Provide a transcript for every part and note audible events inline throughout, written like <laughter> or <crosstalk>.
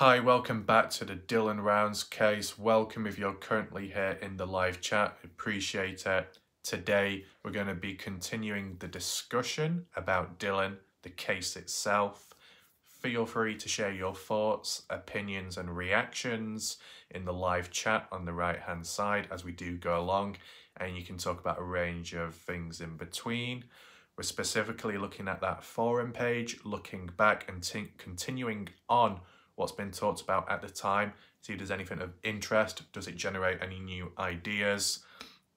Hi, welcome back to the Dylan Rounds case. Welcome if you're currently here in the live chat. Appreciate it. Today, we're going to be continuing the discussion about Dylan, the case itself. Feel free to share your thoughts, opinions, and reactions in the live chat on the right hand side as we do go along. And you can talk about a range of things in between. We're specifically looking at that forum page, looking back and continuing on what's been talked about at the time, see if there's anything of interest. Does it generate any new ideas?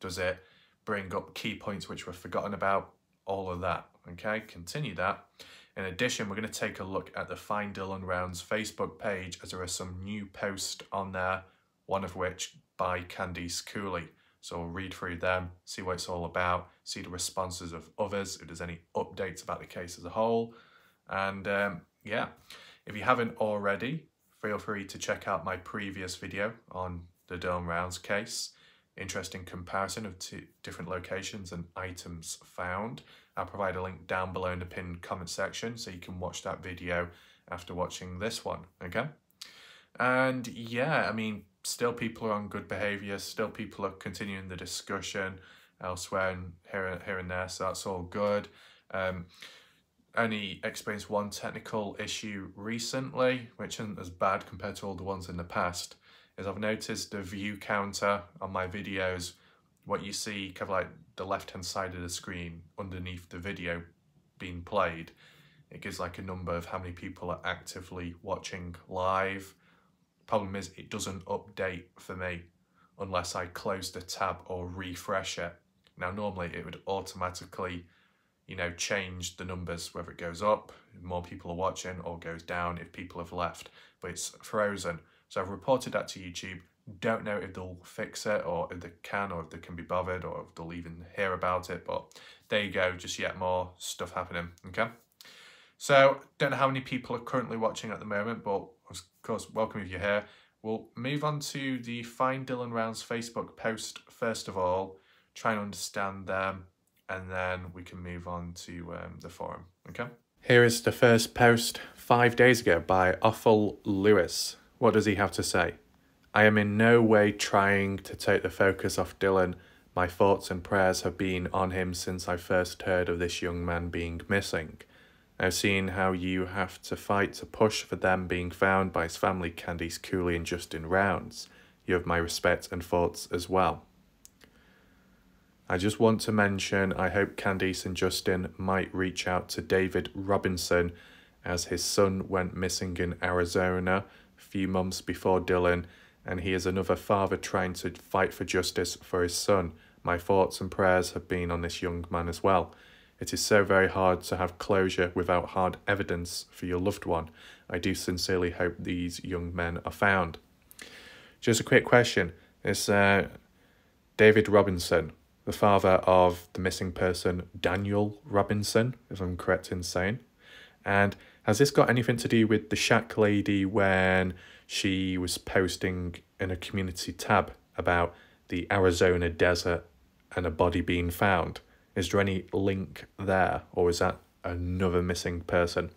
Does it bring up key points which were forgotten about? All of that, okay? Continue that. In addition, we're going to take a look at the Find Dylan Rounds Facebook page as there are some new posts on there, one of which by Candice Cooley. So we'll read through them, see what it's all about, see the responses of others, if there's any updates about the case as a whole. And um, yeah, if you haven't already, feel free to check out my previous video on the Dylan Rounds case. Interesting comparison of two different locations and items found. I'll provide a link down below in the pinned comment section so you can watch that video after watching this one, okay? And yeah, I mean, still people are on good behaviour, still people are continuing the discussion elsewhere and here, here and there, so that's all good. Um, only experienced one technical issue recently, which isn't as bad compared to all the ones in the past, is I've noticed the view counter on my videos, what you see kind of like the left-hand side of the screen underneath the video being played, it gives like a number of how many people are actively watching live. Problem is it doesn't update for me unless I close the tab or refresh it. Now normally it would automatically you know, change the numbers, whether it goes up, more people are watching, or goes down if people have left, but it's frozen. So I've reported that to YouTube. Don't know if they'll fix it, or if they can, or if they can be bothered, or if they'll even hear about it, but there you go, just yet more stuff happening, okay? So, don't know how many people are currently watching at the moment, but of course, welcome if you're here. We'll move on to the Find Dylan Rounds Facebook post first of all, try and understand them, and then we can move on to um, the forum, okay? Here is the first post five days ago by Othel Lewis. What does he have to say? I am in no way trying to take the focus off Dylan. My thoughts and prayers have been on him since I first heard of this young man being missing. I've seen how you have to fight to push for them being found by his family, Candice Cooley and Justin Rounds. You have my respect and thoughts as well. I just want to mention I hope Candice and Justin might reach out to David Robinson as his son went missing in Arizona a few months before Dylan and he is another father trying to fight for justice for his son. My thoughts and prayers have been on this young man as well. It is so very hard to have closure without hard evidence for your loved one. I do sincerely hope these young men are found. Just a quick question. Is uh, David Robinson, the father of the missing person Daniel Robinson, if I'm correct in saying. And has this got anything to do with the shack lady when she was posting in a community tab about the Arizona desert and a body being found? Is there any link there, or is that another missing person?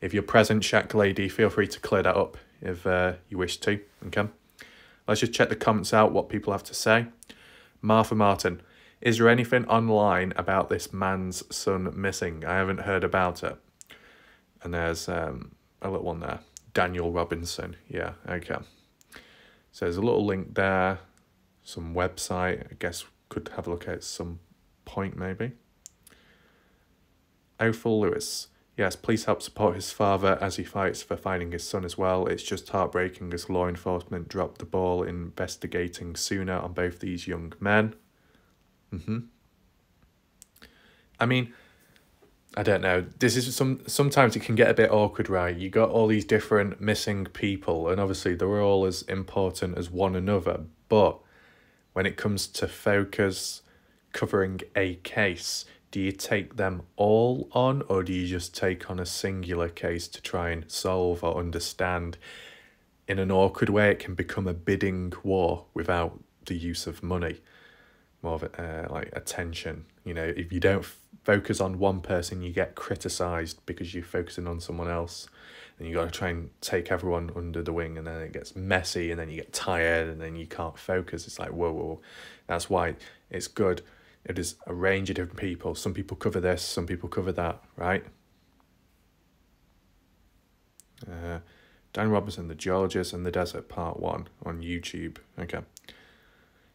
If you're present, Shack Lady, feel free to clear that up if uh, you wish to. Okay. Let's just check the comments out, what people have to say. Martha Martin, is there anything online about this man's son missing? I haven't heard about it. And there's um, a little one there. Daniel Robinson. Yeah, okay. So there's a little link there. Some website. I guess could have a look at some point maybe. Ophel Lewis. Yes, please help support his father as he fights for finding his son as well. It's just heartbreaking as law enforcement dropped the ball in investigating sooner on both these young men. Mm-hmm. I mean, I don't know. This is some sometimes it can get a bit awkward, right? You got all these different missing people, and obviously they're all as important as one another. But when it comes to focus covering a case, do you take them all on, or do you just take on a singular case to try and solve or understand? In an awkward way, it can become a bidding war without the use of money more of uh, like attention. You know, if you don't focus on one person, you get criticized because you're focusing on someone else. and you got to try and take everyone under the wing and then it gets messy and then you get tired and then you can't focus. It's like whoa whoa, that's why it's good. It is a range of different people. Some people cover this some people cover that right? Uh, dan robinson the geologist and the desert part one on youtube. Okay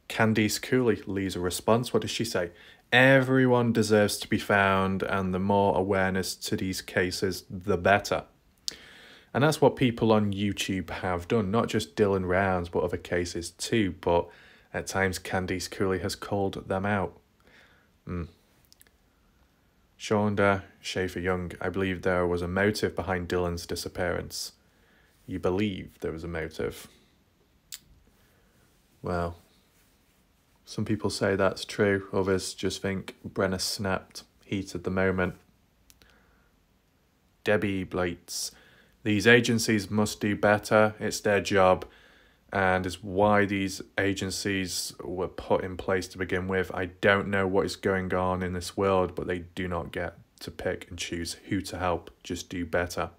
candice cooley leaves a response what does she say everyone deserves to be found and the more awareness to these cases the better and that's what people on YouTube have done, not just Dylan Rounds, but other cases too. But at times, Candice Cooley has called them out. Mm. Shonda Schaefer Young, I believe there was a motive behind Dylan's disappearance. You believe there was a motive? Well, some people say that's true, others just think Brenner snapped, heat at the moment. Debbie Blates, these agencies must do better. It's their job and is why these agencies were put in place to begin with. I don't know what is going on in this world, but they do not get to pick and choose who to help. Just do better.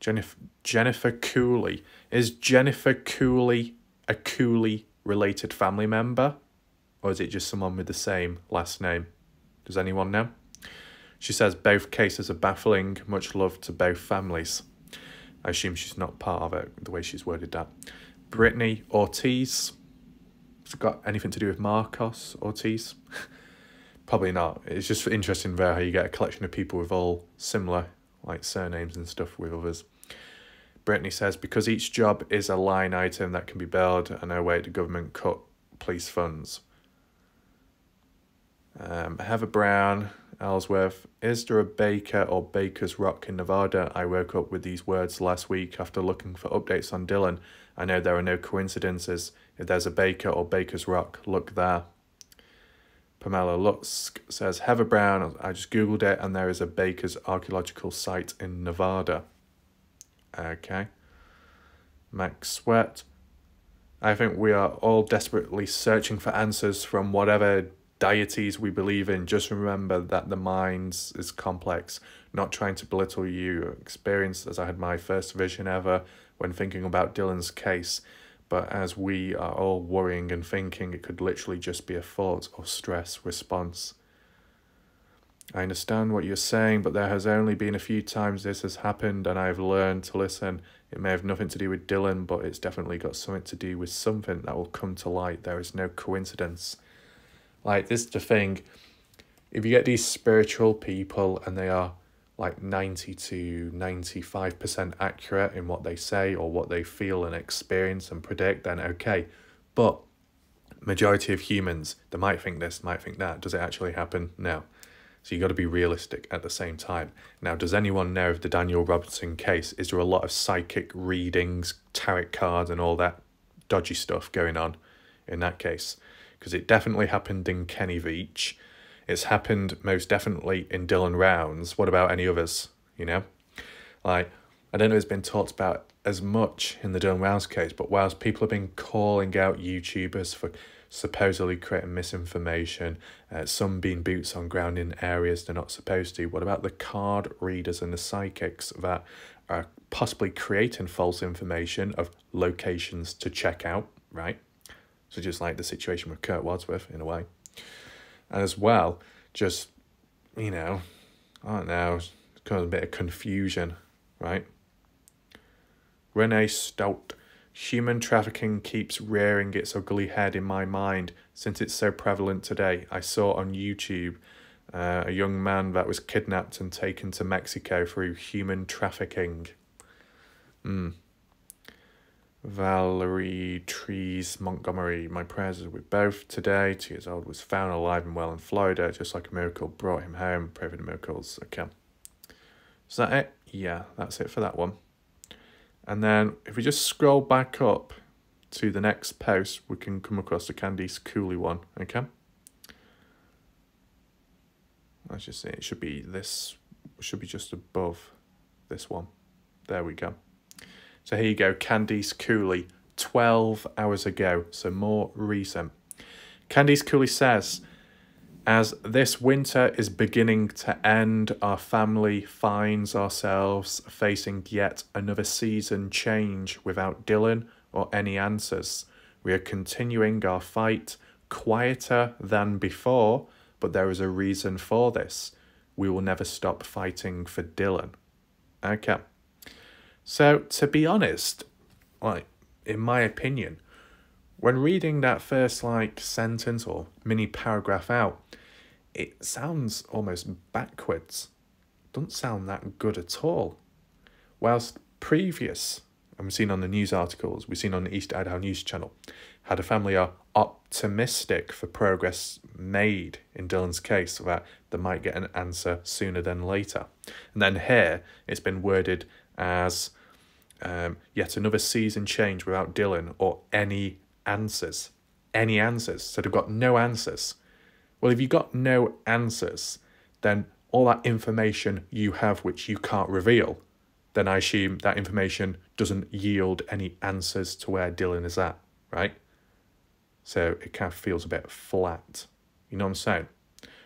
Jennifer Jennifer Cooley. Is Jennifer Cooley a Cooley related family member? Or is it just someone with the same last name? Does anyone know? She says both cases are baffling. Much love to both families. I assume she's not part of it, the way she's worded that. Brittany Ortiz. Has it got anything to do with Marcos Ortiz? <laughs> Probably not. It's just interesting there how you get a collection of people with all similar like surnames and stuff with others. Brittany says because each job is a line item that can be billed and no way the government cut police funds. Um, Heather Brown Ellsworth, is there a Baker or Baker's Rock in Nevada? I woke up with these words last week after looking for updates on Dylan. I know there are no coincidences. If there's a Baker or Baker's Rock, look there. Pamela Lusk says, Heather Brown, I just googled it and there is a Baker's archaeological site in Nevada. Okay. Max Sweat. I think we are all desperately searching for answers from whatever deities we believe in, just remember that the mind is complex, not trying to belittle your experience as I had my first vision ever when thinking about Dylan's case. But as we are all worrying and thinking, it could literally just be a thought or stress response. I understand what you're saying, but there has only been a few times this has happened, and I've learned to listen. It may have nothing to do with Dylan, but it's definitely got something to do with something that will come to light. There is no coincidence. Like this is the thing. If you get these spiritual people and they are like 90 to 95% accurate in what they say or what they feel and experience and predict, then okay. But majority of humans, they might think this, might think that. Does it actually happen? No. So you got to be realistic at the same time. Now, does anyone know of the Daniel Robinson case? Is there a lot of psychic readings, tarot cards, and all that dodgy stuff going on in that case? because it definitely happened in Kenny Veach. It's happened most definitely in Dylan Rounds. What about any others? You know, like I don't know. It's been talked about as much in the Dylan Rounds case, but whilst people have been calling out YouTubers for supposedly creating misinformation, uh, some being boots on ground in areas they're not supposed to. What about the card readers and the psychics that are possibly creating false information of locations to check out, right? So just like the situation with Kurt Wadsworth in a way. And as well, just, you know, I don't know, cause a bit of confusion, right? Renee Stout. Human trafficking keeps rearing its ugly head in my mind since it's so prevalent today. I saw on YouTube uh, a young man that was kidnapped and taken to Mexico through human trafficking. Hmm. Valerie Trees Montgomery. My prayers are with both. Today, two years old, was found alive and well in Florida, just like a miracle brought him home. Pray for the miracles. Okay. Is that it? Yeah, that's it for that one. And then if we just scroll back up to the next post, we can come across the Candice Cooley one. Okay. Let's just say it should be this, should be just above this one. There we go. So here you go, Candice Cooley, 12 hours ago, so more recent. Candice Cooley says, As this winter is beginning to end, our family finds ourselves facing yet another season change without Dylan or any answers. We are continuing our fight quieter than before, but there is a reason for this. We will never stop fighting for Dylan. Okay. So, to be honest, like, in my opinion, when reading that first, like, sentence or mini paragraph out, it sounds almost backwards. Doesn't sound that good at all. Whilst previous, and we've seen on the news articles, we've seen on the East Idaho News Channel, how the family are optimistic for progress made in Dylan's case that they might get an answer sooner than later. And then here, it's been worded as um, yet another season change without Dylan or any answers. Any answers. So they've got no answers. Well, if you've got no answers, then all that information you have which you can't reveal, then I assume that information doesn't yield any answers to where Dylan is at, right? So it kind of feels a bit flat. You know what I'm saying?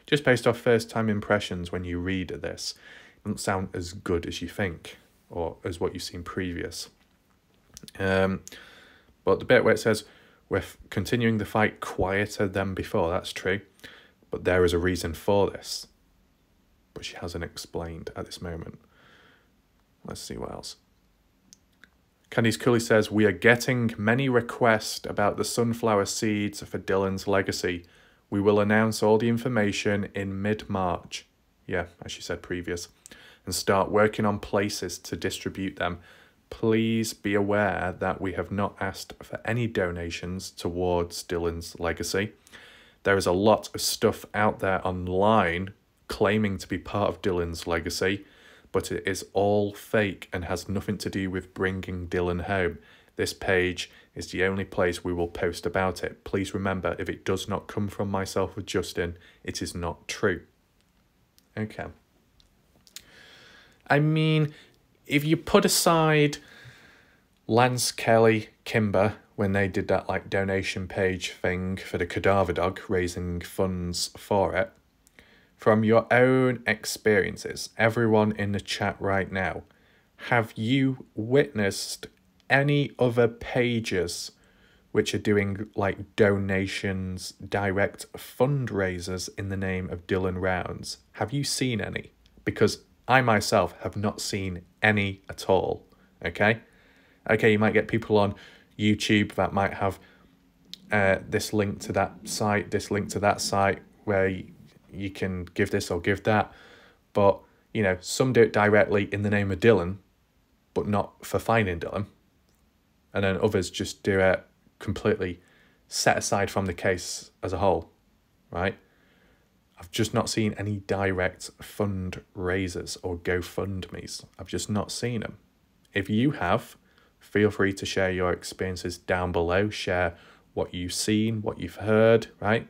Just based off first time impressions when you read this, it doesn't sound as good as you think or as what you've seen previous. Um, but the bit where it says, we're continuing the fight quieter than before, that's true. But there is a reason for this. But she hasn't explained at this moment. Let's see what else. Candice Cooley says, We are getting many requests about the sunflower seeds for Dylan's legacy. We will announce all the information in mid March. Yeah, as she said previous. And start working on places to distribute them. Please be aware that we have not asked for any donations towards Dylan's legacy. There is a lot of stuff out there online claiming to be part of Dylan's legacy, but it is all fake and has nothing to do with bringing Dylan home. This page is the only place we will post about it. Please remember, if it does not come from myself or Justin, it is not true. Okay. I mean, if you put aside Lance Kelly, Kimber, when they did that like donation page thing for the cadaver dog, raising funds for it. From your own experiences, everyone in the chat right now, have you witnessed any other pages which are doing like donations, direct fundraisers in the name of Dylan Rounds? Have you seen any? Because I myself have not seen any at all. Okay? Okay, you might get people on YouTube that might have uh, this link to that site, this link to that site where you can give this or give that. But, you know, some do it directly in the name of Dylan, but not for finding Dylan. And then others just do it completely set aside from the case as a whole, right? I've just not seen any direct fundraisers or GoFundMe's. I've just not seen them. If you have, Feel free to share your experiences down below. Share what you've seen, what you've heard, right?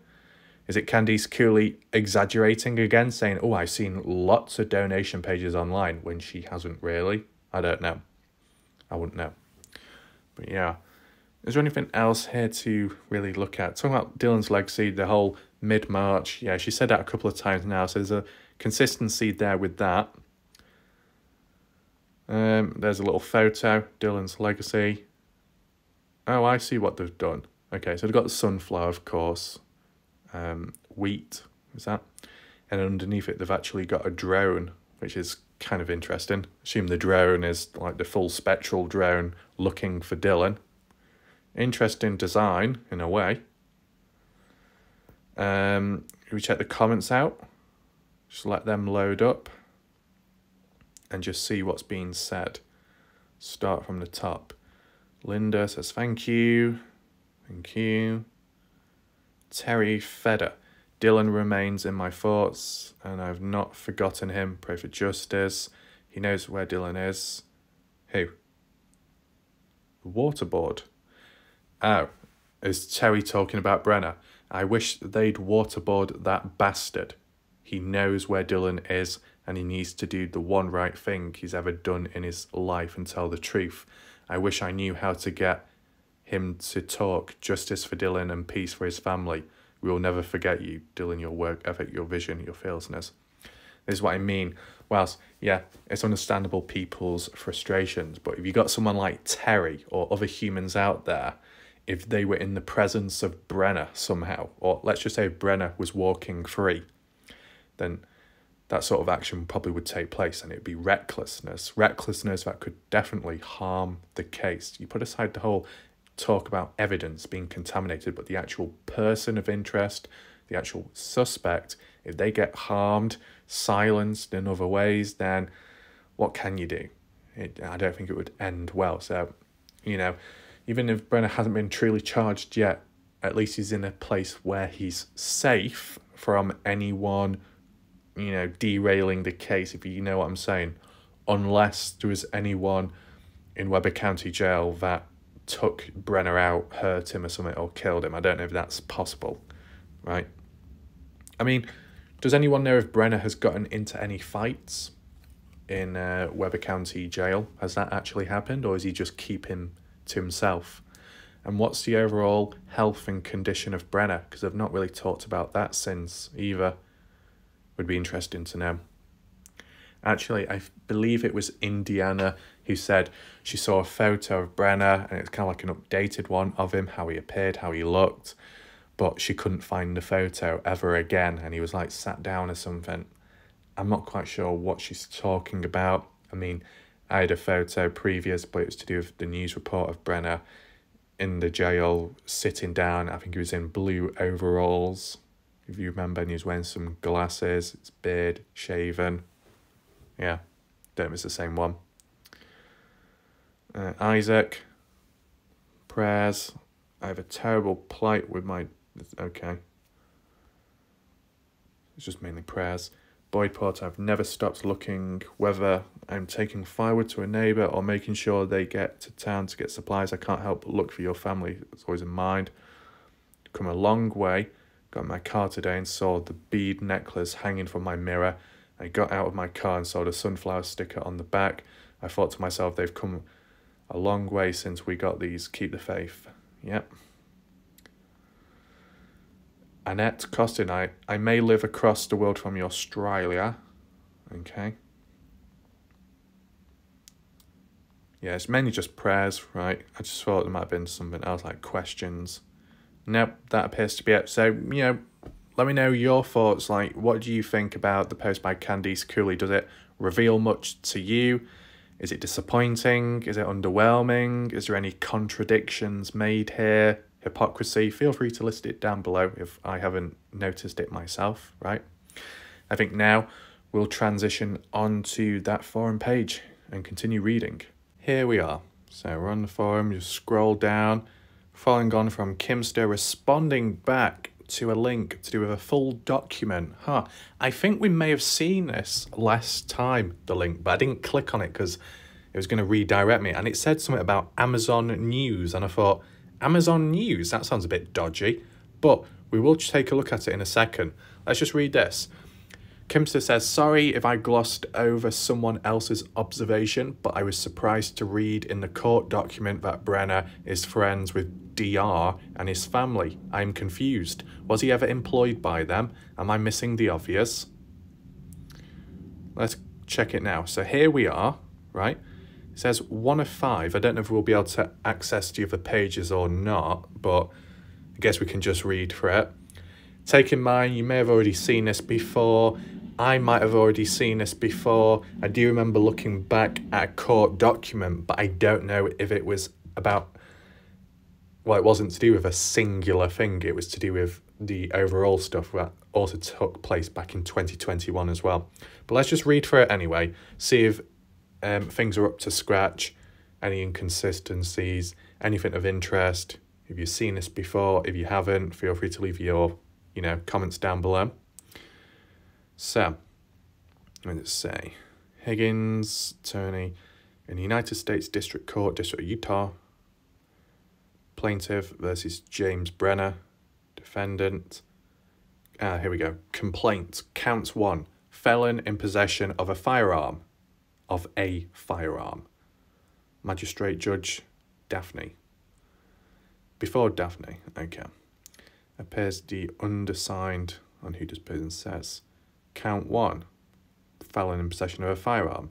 Is it Candice Cooley exaggerating again, saying, oh, I've seen lots of donation pages online when she hasn't really? I don't know. I wouldn't know. But yeah. Is there anything else here to really look at? Talking about Dylan's legacy, the whole mid March. Yeah, she said that a couple of times now. So there's a consistency there with that. Um, there's a little photo, Dylan's legacy. Oh, I see what they've done. Okay, so they've got the sunflower, of course. Um, wheat, is that? And underneath it, they've actually got a drone, which is kind of interesting. Assume the drone is like the full spectral drone looking for Dylan. Interesting design, in a way. Um, we check the comments out. Just let them load up and just see what's being said. Start from the top. Linda says, thank you. Thank you. Terry Feder. Dylan remains in my thoughts and I've not forgotten him. Pray for justice. He knows where Dylan is. Who? Waterboard. Oh, is Terry talking about Brenner? I wish they'd waterboard that bastard. He knows where Dylan is and he needs to do the one right thing he's ever done in his life and tell the truth. I wish I knew how to get him to talk justice for Dylan and peace for his family. We will never forget you, Dylan, your work ethic, your vision, your fearlessness. This is what I mean. Whilst, yeah, it's understandable people's frustrations, but if you got someone like Terry or other humans out there, if they were in the presence of Brenner somehow, or let's just say Brenner was walking free, then that sort of action probably would take place and it would be recklessness. Recklessness that could definitely harm the case. You put aside the whole talk about evidence being contaminated, but the actual person of interest, the actual suspect, if they get harmed, silenced in other ways, then what can you do? It, I don't think it would end well. So, you know, even if Brenner hasn't been truly charged yet, at least he's in a place where he's safe from anyone, you know, derailing the case, if you know what I'm saying. Unless there was anyone in Weber County Jail that took Brenner out, hurt him or something, or killed him. I don't know if that's possible, right? I mean, does anyone know if Brenner has gotten into any fights in uh, Webber County Jail? Has that actually happened, or is he just keeping to himself? And what's the overall health and condition of Brenner? Because I've not really talked about that since either. Would be interesting to know. Actually, I believe it was Indiana who said she saw a photo of Brenner and it's kind of like an updated one of him, how he appeared, how he looked but she couldn't find the photo ever again and he was like sat down or something. I'm not quite sure what she's talking about. I mean, I had a photo previous, but it was to do with the news report of Brenner in the jail sitting down. I think he was in blue overalls, if you remember, and he was wearing some glasses, his beard shaven. Yeah, don't miss the same one. Uh, Isaac, prayers. I have a terrible plight with my okay. It's just mainly prayers. Boyd Porter, I've never stopped looking whether I'm taking firewood to a neighbour or making sure they get to town to get supplies. I can't help but look for your family. It's always in mind. Come a long way. Got my car today and saw the bead necklace hanging from my mirror. I got out of my car and saw the sunflower sticker on the back. I thought to myself, they've come a long way since we got these. Keep the faith. Yep. Annette Costin, I, I may live across the world from Australia. Okay. Yeah, it's mainly just prayers, right? I just thought there might have been something else like questions. Nope, that appears to be it. So, you know, let me know your thoughts. Like, what do you think about the post by Candice Cooley? Does it reveal much to you? Is it disappointing? Is it underwhelming? Is there any contradictions made here? hypocrisy, feel free to list it down below if I haven't noticed it myself, right? I think now we'll transition onto that forum page and continue reading. Here we are. So we're on the forum, you scroll down, following on from Kimster responding back to a link to do with a full document. Huh. I think we may have seen this last time, the link, but I didn't click on it because it was going to redirect me. And it said something about Amazon News. And I thought, Amazon News, that sounds a bit dodgy, but we will take a look at it in a second. Let's just read this. Kimster says, Sorry if I glossed over someone else's observation, but I was surprised to read in the court document that Brenner is friends with DR and his family. I'm confused. Was he ever employed by them? Am I missing the obvious? Let's check it now. So here we are, right? It says one of five. I don't know if we'll be able to access the other pages or not, but I guess we can just read for it. Take in mind, you may have already seen this before. I might have already seen this before. I do remember looking back at a court document, but I don't know if it was about, well, it wasn't to do with a singular thing. It was to do with the overall stuff that also took place back in 2021 as well. But let's just read through it anyway, see if um, things are up to scratch, any inconsistencies, anything of interest. If you've seen this before, if you haven't, feel free to leave your, you know, comments down below. So, let's say Higgins, attorney in the United States District Court, District of Utah. Plaintiff versus James Brenner, defendant. Ah, here we go. Complaint, count one. Felon in possession of a firearm of a firearm. Magistrate Judge Daphne. Before Daphne, okay. appears the undersigned on who this person says. Count one, felon in possession of a firearm.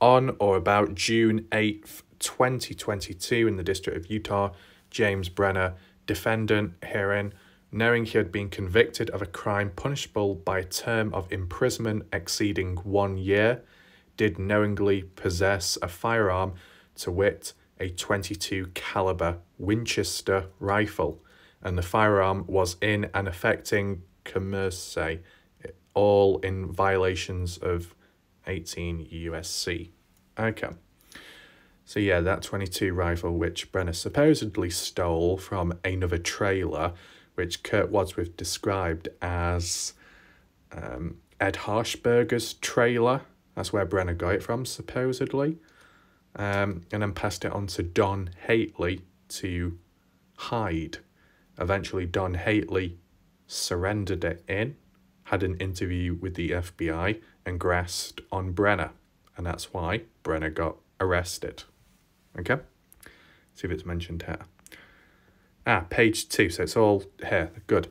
On or about June 8th, 2022, in the District of Utah, James Brenner, defendant herein, knowing he had been convicted of a crime punishable by a term of imprisonment exceeding one year, did knowingly possess a firearm, to wit, a 22 caliber Winchester rifle, and the firearm was in and affecting commerce, all in violations of 18 USC. Okay. So yeah, that 22 rifle which Brenner supposedly stole from another trailer, which Kurt Wadsworth described as um, Ed Harshberger's trailer. That's where Brenner got it from, supposedly. Um, and then passed it on to Don Hately to hide. Eventually, Don Hately surrendered it in, had an interview with the FBI, and grasped on Brenner. And that's why Brenner got arrested. Okay? See if it's mentioned here. Ah, page two. So it's all here. Good.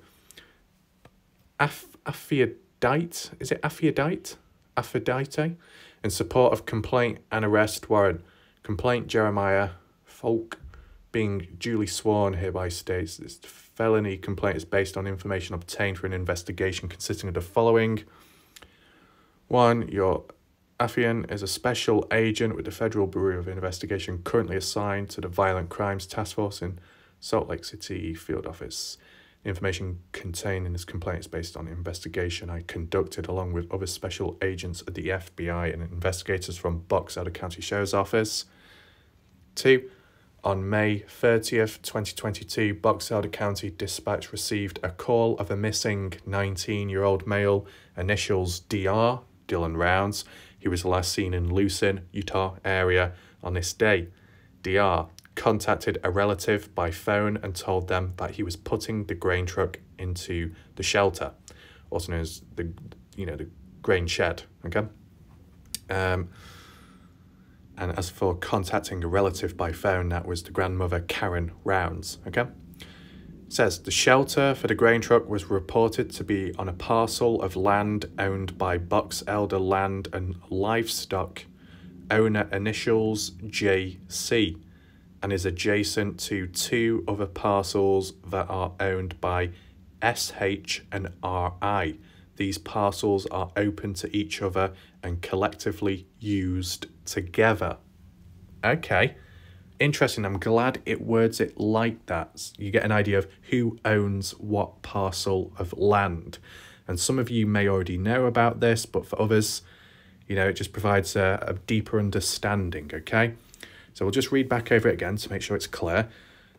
Aph- Aphrodite. Is it Aphrodite? Aphrodite? In support of complaint and arrest warrant. Complaint Jeremiah Folk being duly sworn hereby states this felony complaint is based on information obtained for an investigation consisting of the following. One, your Affiant is a special agent with the Federal Bureau of Investigation currently assigned to the Violent Crimes Task Force in Salt Lake City Field Office. Information contained in this complaint is based on investigation I conducted along with other special agents at the FBI and investigators from Box Elder County Sheriff's Office. Two, on May 30th, 2022, Box Elder County Dispatch received a call of a missing 19 year old male, initials DR, Dylan Rounds, he was last seen in Lucin, Utah area on this day. DR contacted a relative by phone and told them that he was putting the grain truck into the shelter, also known as the you know the grain shed. Okay. Um, and as for contacting a relative by phone, that was the grandmother Karen Rounds. Okay says the shelter for the grain truck was reported to be on a parcel of land owned by Box Elder Land and Livestock, owner initials JC, and is adjacent to two other parcels that are owned by SH and RI. These parcels are open to each other and collectively used together. Okay interesting. I'm glad it words it like that. You get an idea of who owns what parcel of land. And some of you may already know about this, but for others, you know, it just provides a, a deeper understanding, okay? So we'll just read back over it again to make sure it's clear.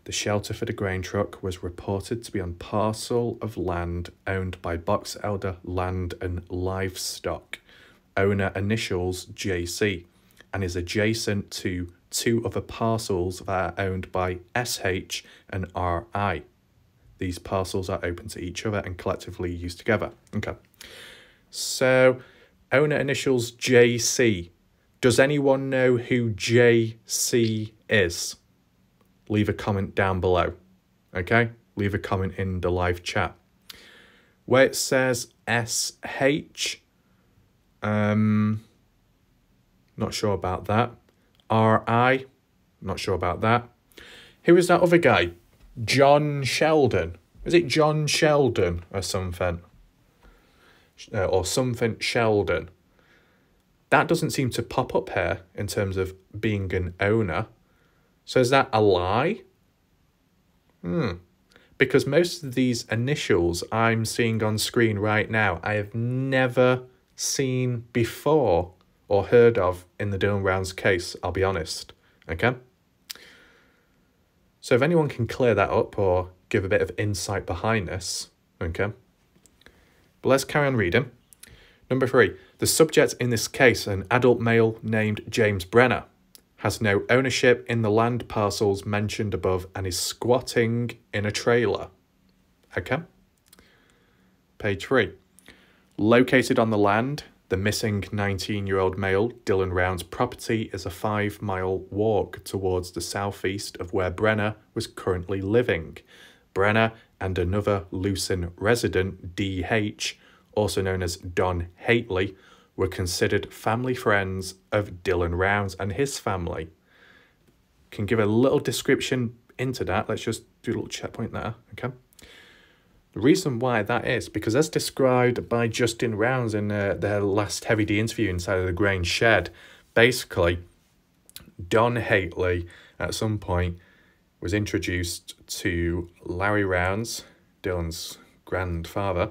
The shelter for the grain truck was reported to be on parcel of land owned by Box Elder Land and Livestock, owner initials JC, and is adjacent to two other parcels that are owned by SH and RI. These parcels are open to each other and collectively used together. Okay. So, owner initials JC. Does anyone know who JC is? Leave a comment down below. Okay? Leave a comment in the live chat. Where it says SH, um, not sure about that. R.I. Not sure about that. Who is that other guy? John Sheldon. Is it John Sheldon or something? Uh, or something Sheldon. That doesn't seem to pop up here in terms of being an owner. So is that a lie? Hmm. Because most of these initials I'm seeing on screen right now, I have never seen before or heard of in the Dylan Rounds case, I'll be honest. Okay? So if anyone can clear that up or give a bit of insight behind this, okay? But let's carry on reading. Number three, the subject in this case, an adult male named James Brenner, has no ownership in the land parcels mentioned above and is squatting in a trailer. Okay? Page three. Located on the land the missing 19 year old male, Dylan Round's property, is a five mile walk towards the southeast of where Brenner was currently living. Brenner and another Lucin resident, DH, also known as Don Hately, were considered family friends of Dylan Rounds and his family. Can give a little description into that. Let's just do a little checkpoint there, okay? The reason why that is because, as described by Justin Rounds in uh, their last Heavy D interview inside of the Grain Shed, basically, Don Hately at some point was introduced to Larry Rounds, Dylan's grandfather,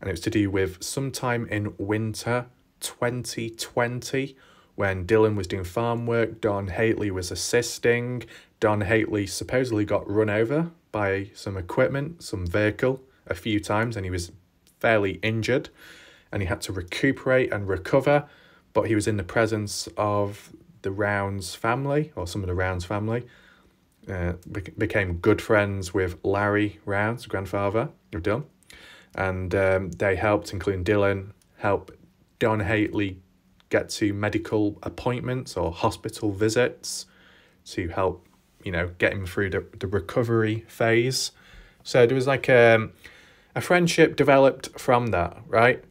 and it was to do with sometime in winter 2020 when Dylan was doing farm work, Don Hately was assisting. Don Hately supposedly got run over by some equipment, some vehicle, a few times, and he was fairly injured and he had to recuperate and recover. But he was in the presence of the Rounds family or some of the Rounds family. Uh, became good friends with Larry Rounds, grandfather of Dylan, and um, they helped, including Dylan, help Don Hately get to medical appointments or hospital visits to help, you know, get him through the, the recovery phase. So there was like a, um, a friendship developed from that, right?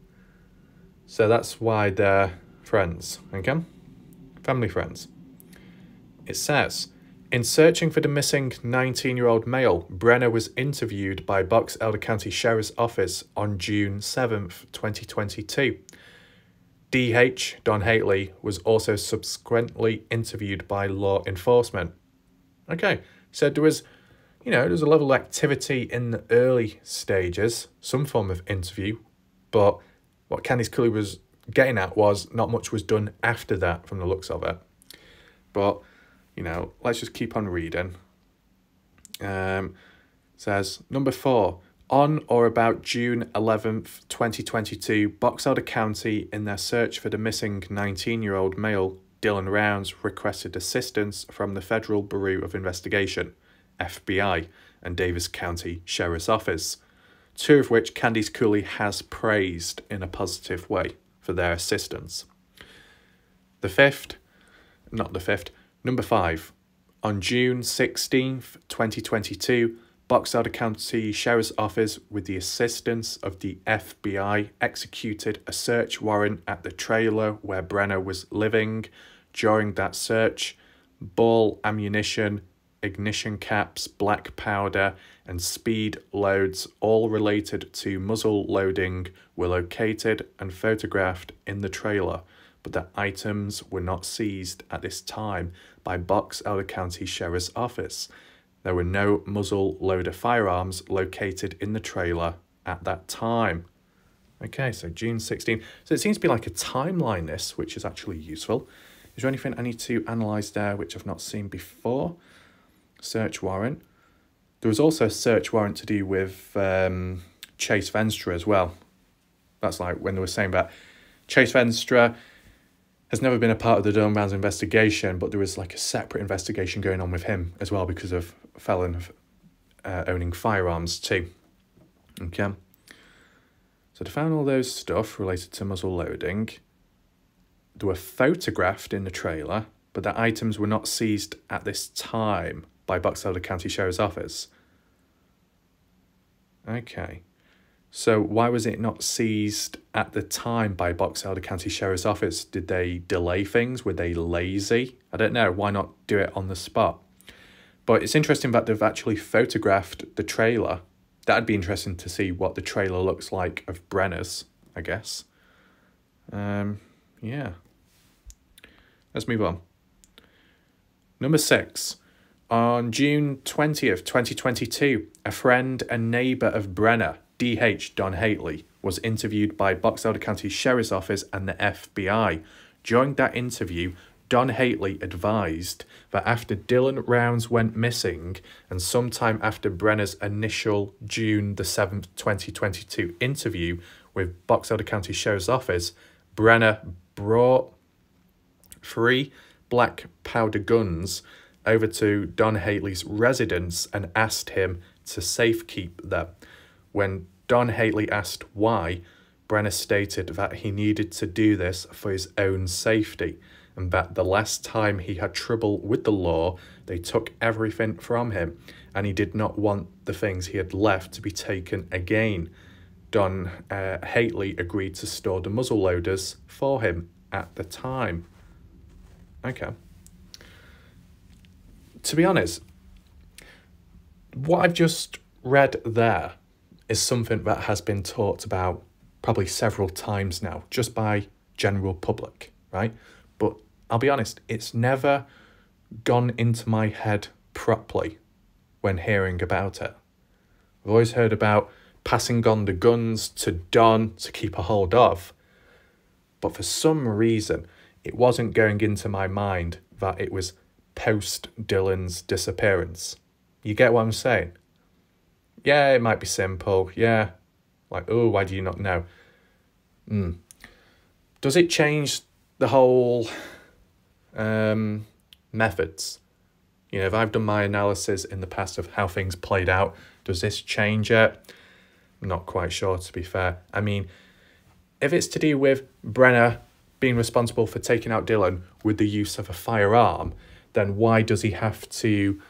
So that's why they're friends, okay? Family friends. It says, in searching for the missing 19 year old male, Brenner was interviewed by Box Elder County Sheriff's Office on June 7th, 2022. DH, Don Hately, was also subsequently interviewed by law enforcement. Okay, so there was, you know, there was a level of activity in the early stages, some form of interview, but what Candice Cooley was getting at was not much was done after that from the looks of it. But, you know, let's just keep on reading. Um, says, number four, on or about June 11th, 2022, Box Elder County, in their search for the missing 19 year old male, Dylan Rounds, requested assistance from the Federal Bureau of Investigation, FBI, and Davis County Sheriff's Office, two of which Candice Cooley has praised in a positive way for their assistance. The fifth, not the fifth, number five, on June 16th, 2022, Box Elder County Sheriff's Office, with the assistance of the FBI, executed a search warrant at the trailer where Brenner was living. During that search, ball ammunition, ignition caps, black powder, and speed loads, all related to muzzle loading, were located and photographed in the trailer, but the items were not seized at this time by Box Elder County Sheriff's Office. There were no muzzle loader firearms located in the trailer at that time. Okay, so June 16. So it seems to be like a timeline, this, which is actually useful. Is there anything I need to analyse there which I've not seen before? Search warrant. There was also a search warrant to do with um, Chase Venstra as well. That's like when they were saying that Chase Venstra has never been a part of the Rounds investigation, but there was like a separate investigation going on with him as well because of felon uh, owning firearms too. Okay. So they found all those stuff related to muzzle loading. They were photographed in the trailer, but the items were not seized at this time by Elder County Sheriff's Office. Okay. So why was it not seized at the time by Box Elder County Sheriff's Office? Did they delay things? Were they lazy? I don't know. Why not do it on the spot? But it's interesting that they've actually photographed the trailer. That'd be interesting to see what the trailer looks like of Brenner's, I guess. Um, yeah. Let's move on. Number six. On June 20th, 2022, a friend and neighbour of Brenner, D.H. Don Hately, was interviewed by Box Elder County Sheriff's Office and the FBI. During that interview, Don Hately advised that after Dylan Rounds went missing and sometime after Brenner's initial June the 7th, 2022 interview with Box Elder County Sheriff's Office, Brenner brought three black powder guns over to Don Hately's residence and asked him to safekeep them. When Don Hately asked why, Brenner stated that he needed to do this for his own safety and that the last time he had trouble with the law, they took everything from him, and he did not want the things he had left to be taken again. Don uh, agreed to store the muzzle loaders for him at the time. Okay. To be honest, what I've just read there is something that has been talked about probably several times now, just by general public, right? But I'll be honest, it's never gone into my head properly when hearing about it. I've always heard about passing on the guns to Don to keep a hold of, but for some reason, it wasn't going into my mind that it was post Dylan's disappearance. You get what I'm saying? Yeah, it might be simple. Yeah. Like, oh, why do you not know? Mm. Does it change the whole um, methods? You know, if I've done my analysis in the past of how things played out, does this change it? I'm not quite sure, to be fair. I mean, if it's to do with Brenner being responsible for taking out Dylan with the use of a firearm, then why does he have to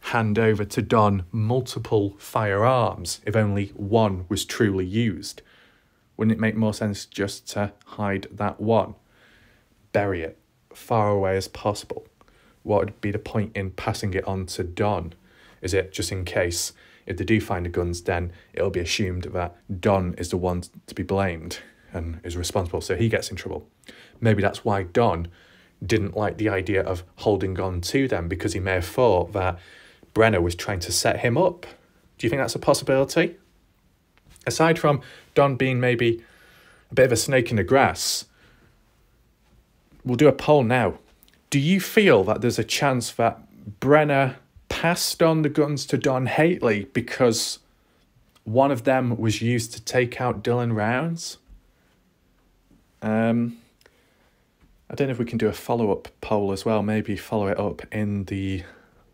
hand over to Don multiple firearms if only one was truly used? Wouldn't it make more sense just to hide that one? Bury it far away as possible. What would be the point in passing it on to Don? Is it just in case if they do find the guns, then it'll be assumed that Don is the one to be blamed and is responsible, so he gets in trouble. Maybe that's why Don didn't like the idea of holding on to them because he may have thought that Brenner was trying to set him up. Do you think that's a possibility? Aside from Don being maybe a bit of a snake in the grass, we'll do a poll now. Do you feel that there's a chance that Brenner passed on the guns to Don Hately because one of them was used to take out Dylan Rounds? Um, I don't know if we can do a follow up poll as well. Maybe follow it up in the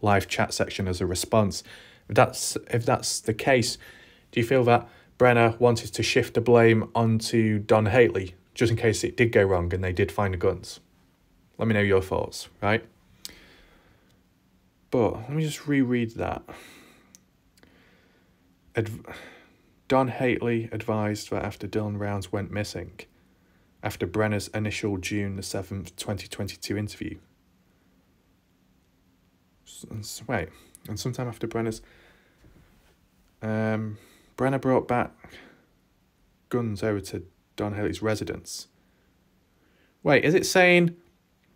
live chat section as a response. If that's if that's the case, do you feel that Brenner wanted to shift the blame onto Don Hately just in case it did go wrong and they did find the guns? Let me know your thoughts, right? But let me just reread that. Adv- Don Hately advised that after Dylan Rounds went missing, after Brenner's initial June the 7th, 2022 interview. Wait, and sometime after Brenner's. Um, Brenner brought back guns over to Don Hately's residence. Wait, is it saying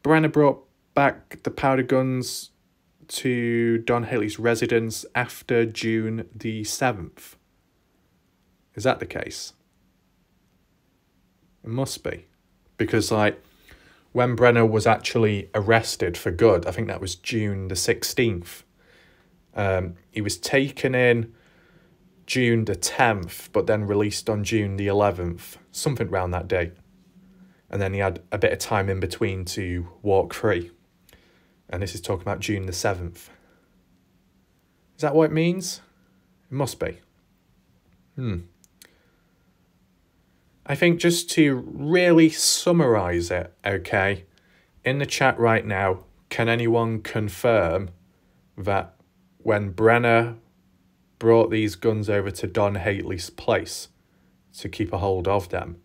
Brenner brought back the powder guns to Don Hately's residence after June the 7th? Is that the case? It must be. Because, like, when Brenner was actually arrested for good, I think that was June the 16th, um, he was taken in June the 10th, but then released on June the 11th, something around that date. And then he had a bit of time in between to walk free. And this is talking about June the 7th. Is that what it means? It must be. Hmm. I think just to really summarize it, okay, in the chat right now, can anyone confirm that when Brenner brought these guns over to Don Hately's place to keep a hold of them,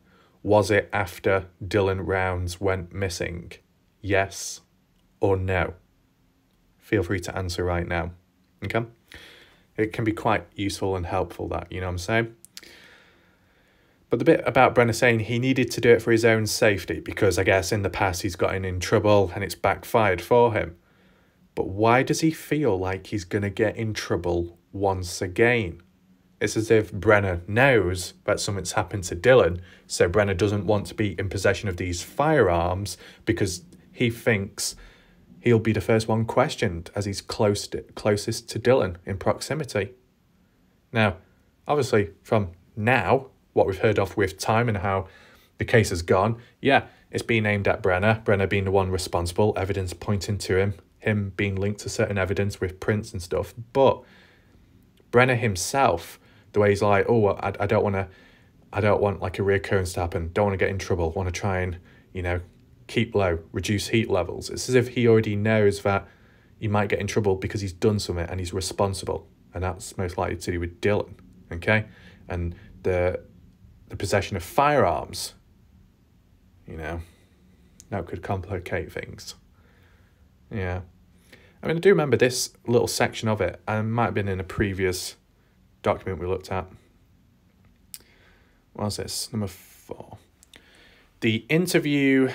was it after Dylan Rounds went missing? Yes or no? Feel free to answer right now. Okay? It can be quite useful and helpful, that, you know what I'm saying? But the bit about Brenner saying he needed to do it for his own safety because I guess in the past he's gotten in trouble and it's backfired for him. But why does he feel like he's going to get in trouble once again? It's as if Brenner knows that something's happened to Dylan, so Brenner doesn't want to be in possession of these firearms because he thinks he'll be the first one questioned as he's close to, closest to Dylan in proximity. Now, obviously, from now, what we've heard of with time and how the case has gone, yeah, it's been aimed at Brenner, Brenner being the one responsible, evidence pointing to him, him being linked to certain evidence with prints and stuff. But Brenner himself, the way he's like, oh, I, I don't want to, I don't want like a reoccurrence to happen, don't want to get in trouble, want to try and, you know, keep low, reduce heat levels. It's as if he already knows that he might get in trouble because he's done something and he's responsible. And that's most likely to do with Dylan. Okay? And the the possession of firearms, you know, that could complicate things. Yeah. I mean, I do remember this little section of it. I might have been in a previous document we looked at. What was this? Number four. The interview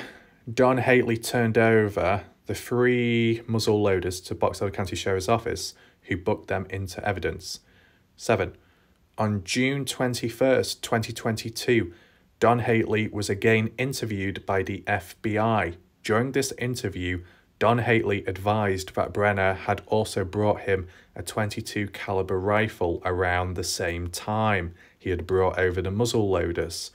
Don Hately turned over the three muzzle loaders to Box Elder County Sheriff's Office, who booked them into evidence. 7. On June 21st, 2022, Don Hately was again interviewed by the FBI. During this interview, Don Hately advised that Brenner had also brought him a 22 caliber rifle around the same time he had brought over the muzzle loaders.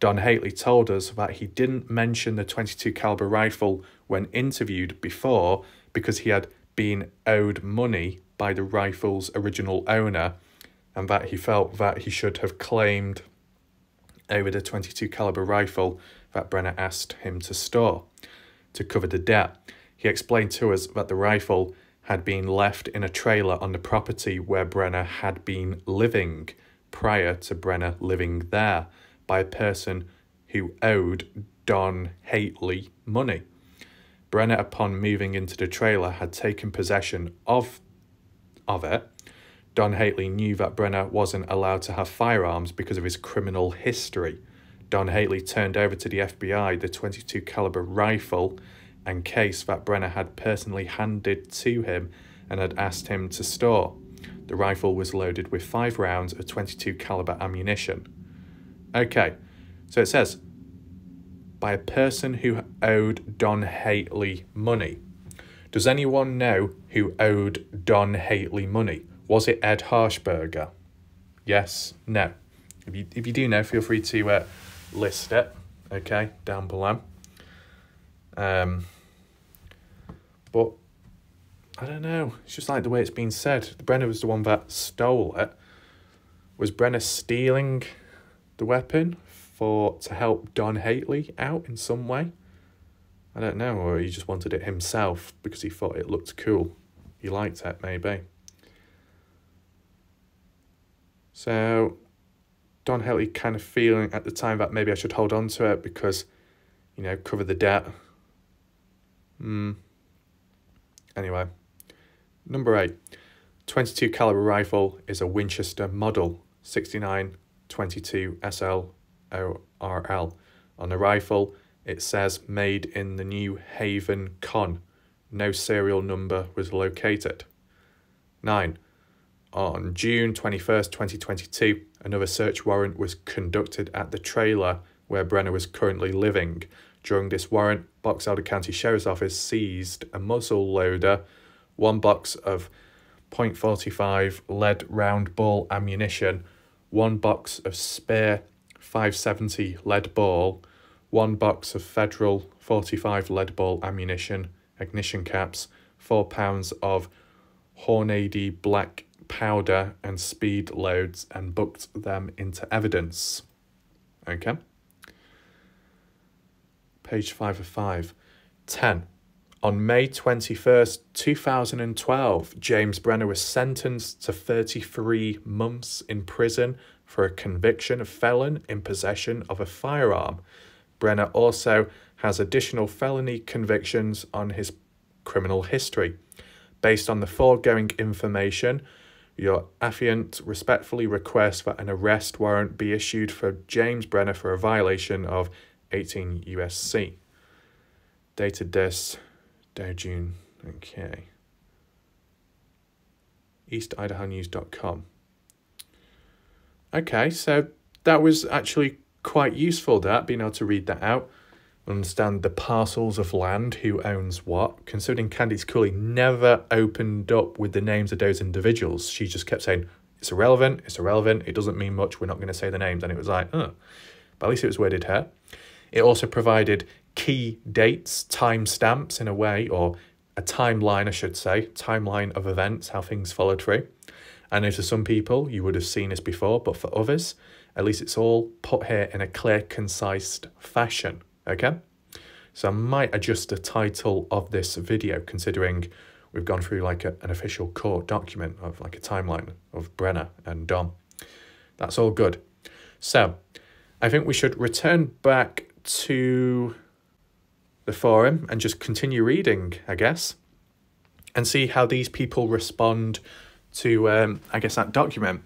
Don Hately told us that he didn't mention the 22 caliber rifle when interviewed before because he had been owed money by the rifle's original owner and that he felt that he should have claimed over the 22 caliber rifle that Brenner asked him to store to cover the debt. He explained to us that the rifle had been left in a trailer on the property where Brenner had been living prior to Brenner living there by a person who owed Don Hately money. Brenner, upon moving into the trailer, had taken possession of, of it. Don Hately knew that Brenner wasn't allowed to have firearms because of his criminal history. Don Hately turned over to the FBI the 22 caliber rifle and case that Brenner had personally handed to him and had asked him to store. The rifle was loaded with 5 rounds of 22 caliber ammunition. Okay, so it says, by a person who owed Don Hately money. Does anyone know who owed Don Hately money? Was it Ed Harshberger? Yes, no. If you, if you do know, feel free to uh, list it, okay, down below. Um, but I don't know. It's just like the way it's been said. Brenner was the one that stole it. Was Brenner stealing the weapon for to help Don Hately out in some way. I don't know, or he just wanted it himself because he thought it looked cool. He liked it, maybe. So, Don Hately kind of feeling at the time that maybe I should hold on to it because, you know, cover the debt. Hmm. Anyway, number eight. 22 caliber rifle is a Winchester model 69 22 SL ORL. On the rifle, it says made in the New Haven Con. No serial number was located. 9. On June 21st, 2022, another search warrant was conducted at the trailer where Brenner was currently living. During this warrant, Box Elder County Sheriff's Office seized a muzzle loader, one box of .45 lead round ball ammunition, one box of spare 570 lead ball, one box of Federal 45 lead ball ammunition, ignition caps, four pounds of Hornady black powder and speed loads and booked them into evidence. Okay. Page 5 of 5. 10. On May 21st, 2012, James Brenner was sentenced to 33 months in prison for a conviction of felon in possession of a firearm. Brenner also has additional felony convictions on his criminal history. Based on the foregoing information, your affiant respectfully requests that an arrest warrant be issued for James Brenner for a violation of 18 USC. Dated this Day June. Okay. EastIdahoNews.com. Okay, so that was actually quite useful, that, being able to read that out, understand the parcels of land, who owns what. Considering Candice Cooley never opened up with the names of those individuals, she just kept saying, it's irrelevant, it's irrelevant, it doesn't mean much, we're not going to say the names. And it was like, oh, but at least it was worded here. It also provided key dates, timestamps in a way, or a timeline, I should say, timeline of events, how things followed through. I know to some people you would have seen this before, but for others, at least it's all put here in a clear, concise fashion. Okay? So I might adjust the title of this video considering we've gone through like a, an official court document of like a timeline of Brenner and Don. That's all good. So I think we should return back to the forum and just continue reading, I guess, and see how these people respond to, um, I guess, that document.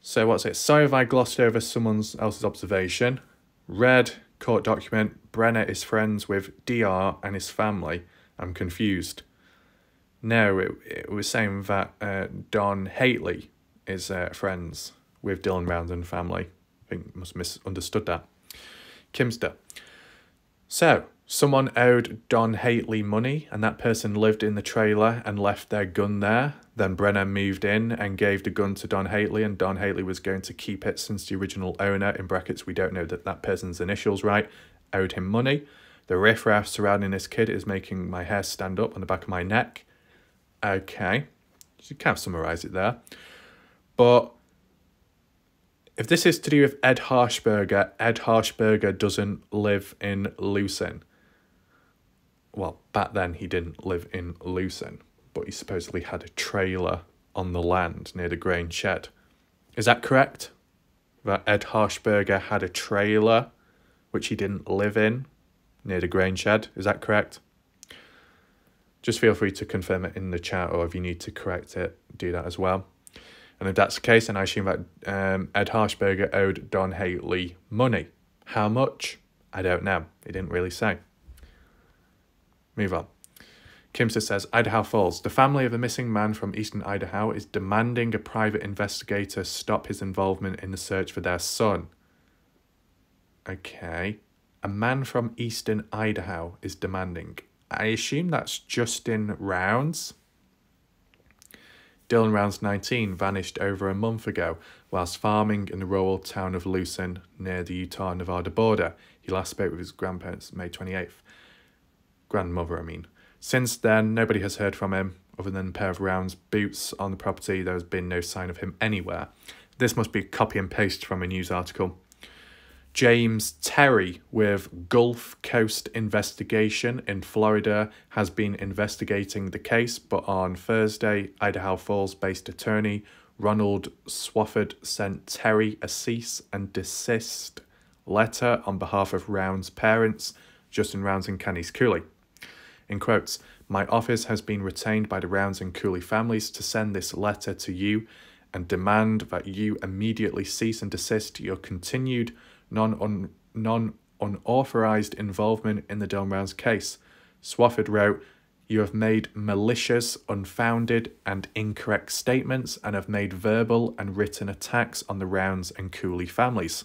So what's it? Sorry if I glossed over someone else's observation. Read court document. Brenner is friends with DR and his family. I'm confused. No, it, it was saying that uh, Don Hately is uh, friends with Dylan Rounds and family. I think must misunderstood that. Kimster. So, someone owed Don Hately money, and that person lived in the trailer and left their gun there. Then Brenner moved in and gave the gun to Don Hately, and Don Hately was going to keep it since the original owner, in brackets, we don't know that that person's initials right, owed him money. The riffraff surrounding this kid is making my hair stand up on the back of my neck. Okay, you kind of summarise it there. But if this is to do with Ed Harshberger, Ed Harshberger doesn't live in Lucin. Well, back then he didn't live in Lucin, but he supposedly had a trailer on the land near the grain shed. Is that correct? That Ed Harshberger had a trailer which he didn't live in near the grain shed. Is that correct? Just feel free to confirm it in the chat, or if you need to correct it, do that as well. And if that's the case, then I assume that um, Ed Harshberger owed Don Hately money. How much? I don't know. He didn't really say. Move on. Kimster says, Idaho Falls. The family of the missing man from eastern Idaho is demanding a private investigator stop his involvement in the search for their son. Okay. A man from eastern Idaho is demanding. I assume that's Justin Rounds. Dylan Rounds 19 vanished over a month ago whilst farming in the rural town of Lucin near the Utah Nevada border. He last spoke with his grandparents May 28th. Grandmother, I mean. Since then, nobody has heard from him other than a pair of Rounds boots on the property. There has been no sign of him anywhere. This must be copy and paste from a news article. James Terry with Gulf Coast Investigation in Florida has been investigating the case, but on Thursday, Idaho Falls based attorney Ronald Swafford sent Terry a cease and desist letter on behalf of Round's parents, Justin Rounds and Candice Cooley. In quotes, my office has been retained by the Rounds and Cooley families to send this letter to you and demand that you immediately cease and desist your continued non non unauthorized involvement in the Dylan Rounds case. Swafford wrote, You have made malicious, unfounded, and incorrect statements and have made verbal and written attacks on the Rounds and Cooley families.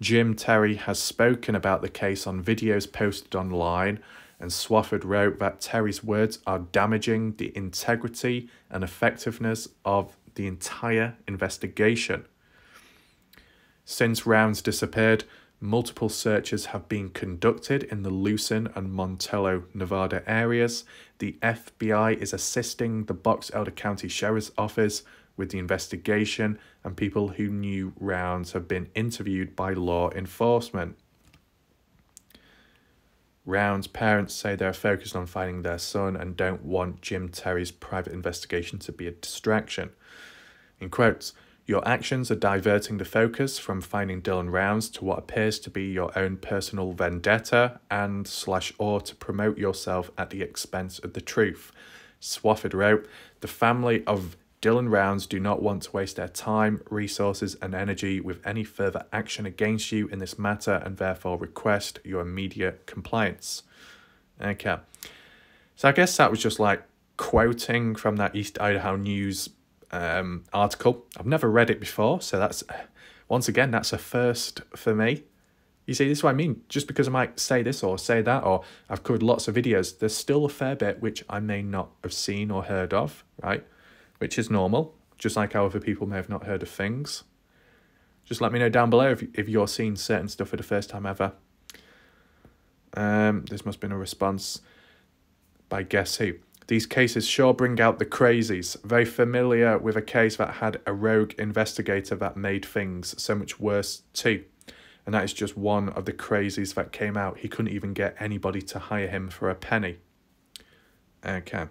Jim Terry has spoken about the case on videos posted online, and Swafford wrote that Terry's words are damaging the integrity and effectiveness of the entire investigation. Since Rounds disappeared, multiple searches have been conducted in the Lucin and Montello, Nevada areas. The FBI is assisting the Box Elder County Sheriff's Office with the investigation, and people who knew Rounds have been interviewed by law enforcement. Round's parents say they're focused on finding their son and don't want Jim Terry's private investigation to be a distraction. In quotes, your actions are diverting the focus from finding Dylan Rounds to what appears to be your own personal vendetta and slash or to promote yourself at the expense of the truth. Swafford wrote, The family of Dylan Rounds do not want to waste their time, resources, and energy with any further action against you in this matter and therefore request your immediate compliance. Okay. So I guess that was just like quoting from that East Idaho News um, article. I've never read it before, so that's once again that's a first for me. You see, this is what I mean. Just because I might say this or say that, or I've covered lots of videos, there's still a fair bit which I may not have seen or heard of, right? Which is normal, just like how other people may have not heard of things. Just let me know down below if, if you're seeing certain stuff for the first time ever. Um, this must have been a response by guess who. These cases sure bring out the crazies. Very familiar with a case that had a rogue investigator that made things so much worse too. And that is just one of the crazies that came out. He couldn't even get anybody to hire him for a penny. Okay.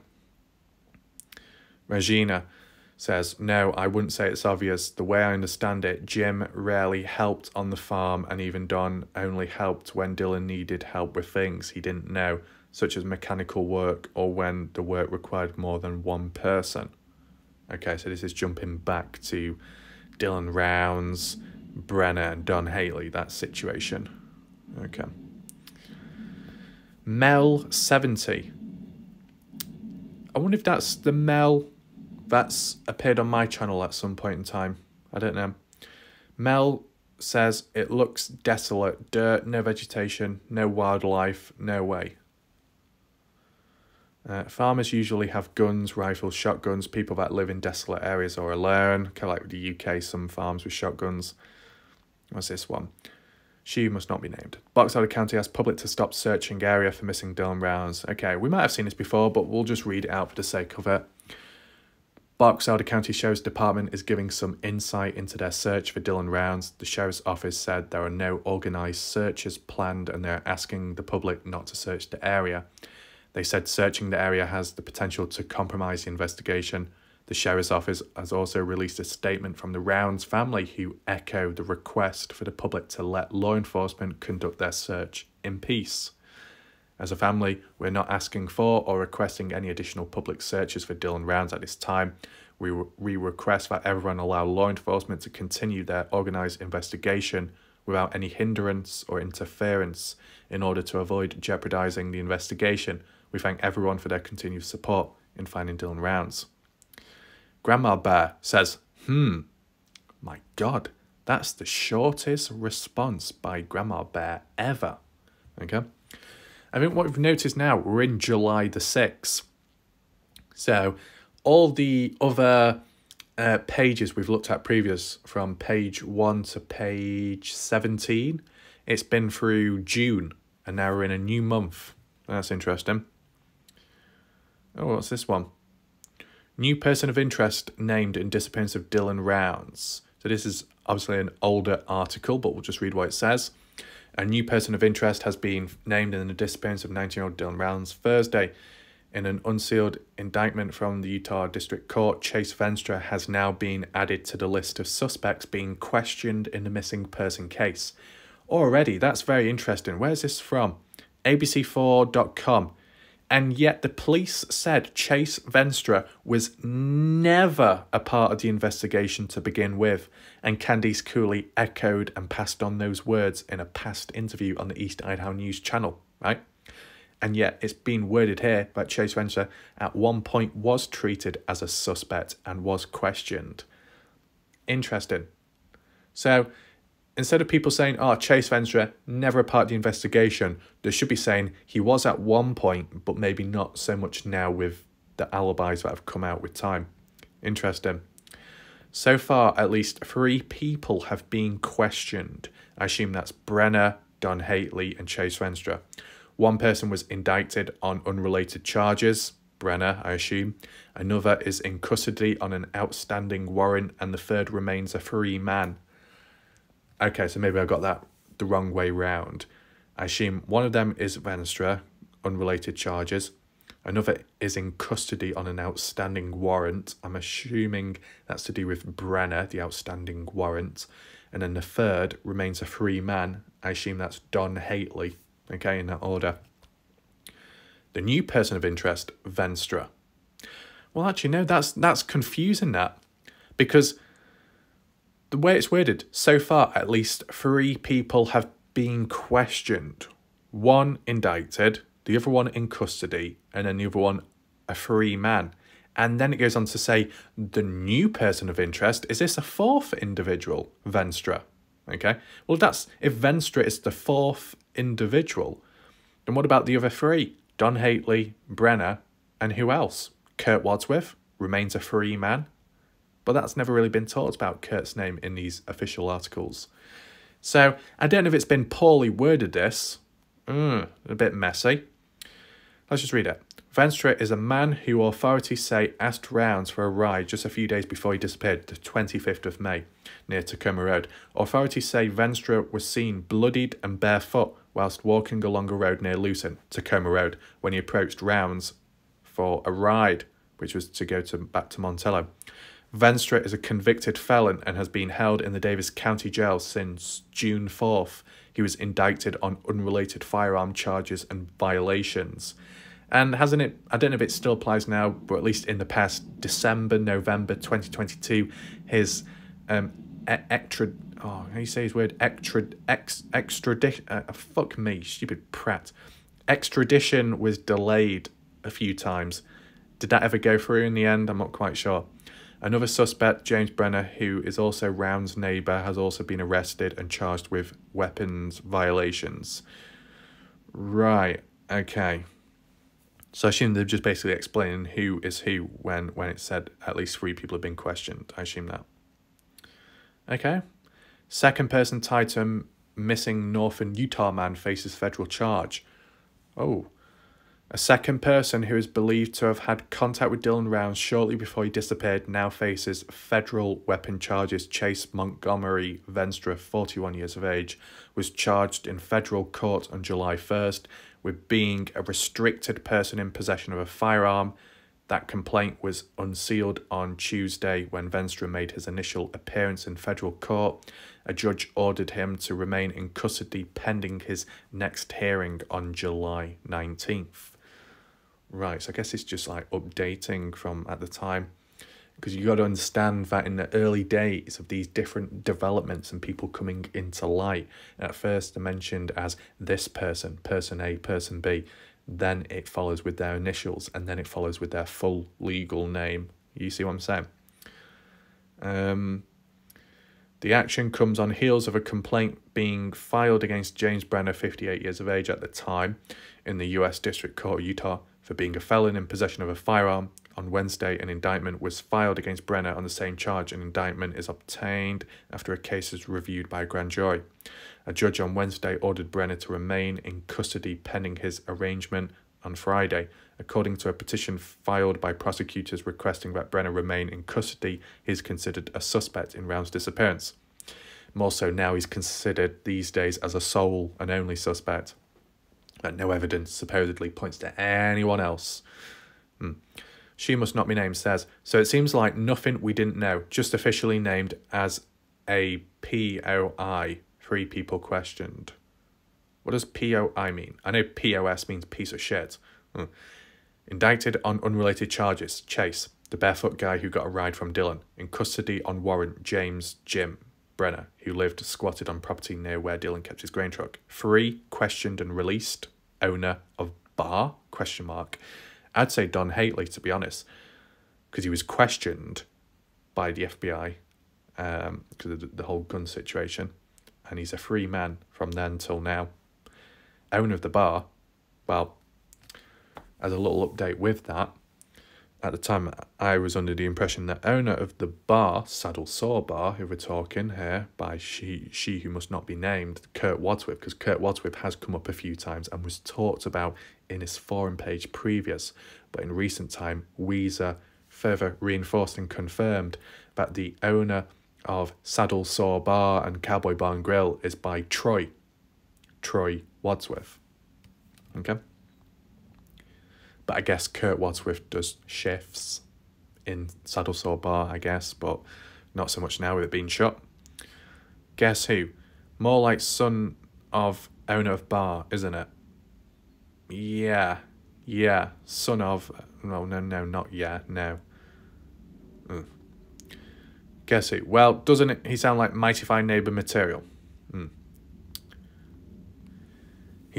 Regina says, No, I wouldn't say it's obvious. The way I understand it, Jim rarely helped on the farm, and even Don only helped when Dylan needed help with things he didn't know, such as mechanical work or when the work required more than one person. Okay, so this is jumping back to Dylan Rounds, Brenner, and Don Haley, that situation. Okay. Mel 70. I wonder if that's the Mel that's appeared on my channel at some point in time. I don't know. Mel says it looks desolate, dirt, no vegetation, no wildlife, no way. Uh, farmers usually have guns, rifles, shotguns, people that live in desolate areas or alone, of like the UK, some farms with shotguns. What's this one? She must not be named. Box Elder County asked public to stop searching area for missing Dylan Rounds. Okay, we might have seen this before, but we'll just read it out for the sake of it. Box Elder County Sheriff's Department is giving some insight into their search for Dylan Rounds. The Sheriff's Office said there are no organised searches planned and they're asking the public not to search the area. They said searching the area has the potential to compromise the investigation. The Sheriff's Office has also released a statement from the Rounds family who echo the request for the public to let law enforcement conduct their search in peace. As a family, we're not asking for or requesting any additional public searches for Dylan Rounds at this time. We, we request that everyone allow law enforcement to continue their organised investigation without any hindrance or interference in order to avoid jeopardising the investigation. We thank everyone for their continued support in finding Dylan Rounds. Grandma Bear says, Hmm, my God, that's the shortest response by Grandma Bear ever. Okay. I think what we've noticed now, we're in July the 6th. So all the other uh, pages we've looked at previous, from page 1 to page 17, it's been through June, and now we're in a new month. That's interesting. Oh, what's this one? New person of interest named in disappearance of Dylan Rounds. So this is obviously an older article, but we'll just read what it says. A new person of interest has been named in the disappearance of 19 year old Dylan Rounds Thursday. In an unsealed indictment from the Utah District Court, Chase Venstra has now been added to the list of suspects being questioned in the missing person case. Already, that's very interesting. Where's this from? ABC4.com. And yet the police said Chase Venstra was never a part of the investigation to begin with, and Candice Cooley echoed and passed on those words in a past interview on the East Idaho News channel, right? And yet it's been worded here that Chase Venstra at one point was treated as a suspect and was questioned. Interesting. So instead of people saying, oh, Chase Venstra, never a part of the investigation, they should be saying he was at one point, but maybe not so much now with the alibis that have come out with time. Interesting. So far, at least three people have been questioned. I assume that's Brenner, Don Haley, and Chase Venstra. One person was indicted on unrelated charges, Brenner, I assume. Another is in custody on an outstanding warrant, and the third remains a free man, Okay, so maybe I got that the wrong way round. I assume one of them is Venstra, unrelated charges. Another is in custody on an outstanding warrant. I'm assuming that's to do with Brenner, the outstanding warrant. And then the third remains a free man. I assume that's Don Haley. Okay, in that order. The new person of interest, Venstra. Well, actually, no, that's that's confusing that because the way it's worded, so far at least three people have been questioned. One indicted, the other one in custody, and then the other one a free man. And then it goes on to say the new person of interest is this a fourth individual, Venstra? Okay, well that's if Venstra is the fourth individual, then what about the other three? Don Haley, Brenner, and who else? Kurt Wadsworth remains a free man but that's never really been talked about Kurt's name in these official articles. So I don't know if it's been poorly worded this. Mm, a bit messy. Let's just read it. Venstra is a man who authorities say asked Rounds for a ride just a few days before he disappeared, the 25th of May, near Tacoma Road. Authorities say Venstra was seen bloodied and barefoot whilst walking along a road near Lucin, Tacoma Road, when he approached Rounds for a ride, which was to go to back to Montello. Venstra is a convicted felon and has been held in the Davis County Jail since June 4th. He was indicted on unrelated firearm charges and violations. And hasn't it, I don't know if it still applies now, but at least in the past, December, November 2022, his um, extra, oh, how do you say his word? Extra, ex, extradition, uh, fuck me, stupid prat. Extradition was delayed a few times. Did that ever go through in the end? I'm not quite sure. Another suspect, James Brenner, who is also Round's neighbour, has also been arrested and charged with weapons violations. Right, okay. So I assume they're just basically explaining who is who when, when it said at least three people have been questioned. I assume that. Okay. Second person tied to missing northern Utah man faces federal charge. Oh. A second person who is believed to have had contact with Dylan Rounds shortly before he disappeared now faces federal weapon charges. Chase Montgomery Venstra, 41 years of age, was charged in federal court on July 1st with being a restricted person in possession of a firearm. That complaint was unsealed on Tuesday when Venstra made his initial appearance in federal court. A judge ordered him to remain in custody pending his next hearing on July 19th. Right, so I guess it's just like updating from at the time because you got to understand that in the early days of these different developments and people coming into light, at first they're mentioned as this person, person A, person B, then it follows with their initials, and then it follows with their full legal name. You see what I'm saying? Um, the action comes on heels of a complaint being filed against James Brenner, 58 years of age at the time, in the U.S. District Court of Utah for being a felon in possession of a firearm on Wednesday, an indictment was filed against Brenner on the same charge. An indictment is obtained after a case is reviewed by a grand jury. A judge on Wednesday ordered Brenner to remain in custody pending his arraignment on Friday. According to a petition filed by prosecutors requesting that Brenner remain in custody, he is considered a suspect in Round's disappearance. More so now, he's considered these days as a sole and only suspect. But no evidence supposedly points to anyone else. Hmm she must not be named says, so it seems like nothing we didn't know, just officially named as a POI, three people questioned. What does POI mean? I know POS means piece of shit. Hmm. Indicted on unrelated charges, Chase, the barefoot guy who got a ride from Dylan, in custody on warrant, James Jim Brenner, who lived squatted on property near where Dylan kept his grain truck. Three, questioned and released, owner of bar, question mark, I'd say Don Hately, to be honest, because he was questioned by the FBI because um, of the, the whole gun situation. And he's a free man from then till now. Owner of the bar, well, as a little update with that, at the time I was under the impression that owner of the bar, Saddle Saw Bar, who we're talking here by she she who must not be named, Kurt Wadsworth, because Kurt Wadsworth has come up a few times and was talked about in his forum page previous, but in recent time Weezer further reinforced and confirmed that the owner of Saddle Saw Bar and Cowboy Barn Grill is by Troy, Troy Wadsworth. Okay. But I guess Kurt Wadsworth does shifts in Saddle Saw Bar, I guess, but not so much now with it being shut. Guess who? More like son of owner of bar, isn't it? Yeah, yeah, son of. No, no, no, not yeah, no. Mm. Guess who? Well, doesn't he sound like Mighty Fine Neighbour material? Mm.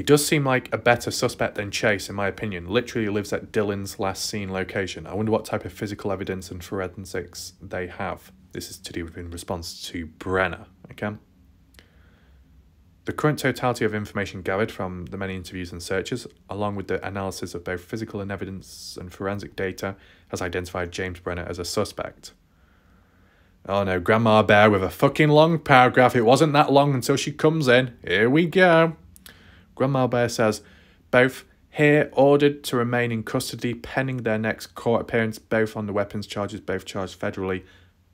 He does seem like a better suspect than Chase, in my opinion. Literally lives at Dylan's last seen location. I wonder what type of physical evidence and forensics they have. This is to do with in response to Brenner, okay? The current totality of information gathered from the many interviews and searches, along with the analysis of both physical and evidence and forensic data, has identified James Brenner as a suspect. Oh no, Grandma Bear with a fucking long paragraph. It wasn't that long until she comes in. Here we go. Grandma Bear says both Here, ordered to remain in custody pending their next court appearance, both on the weapons charges, both charged federally,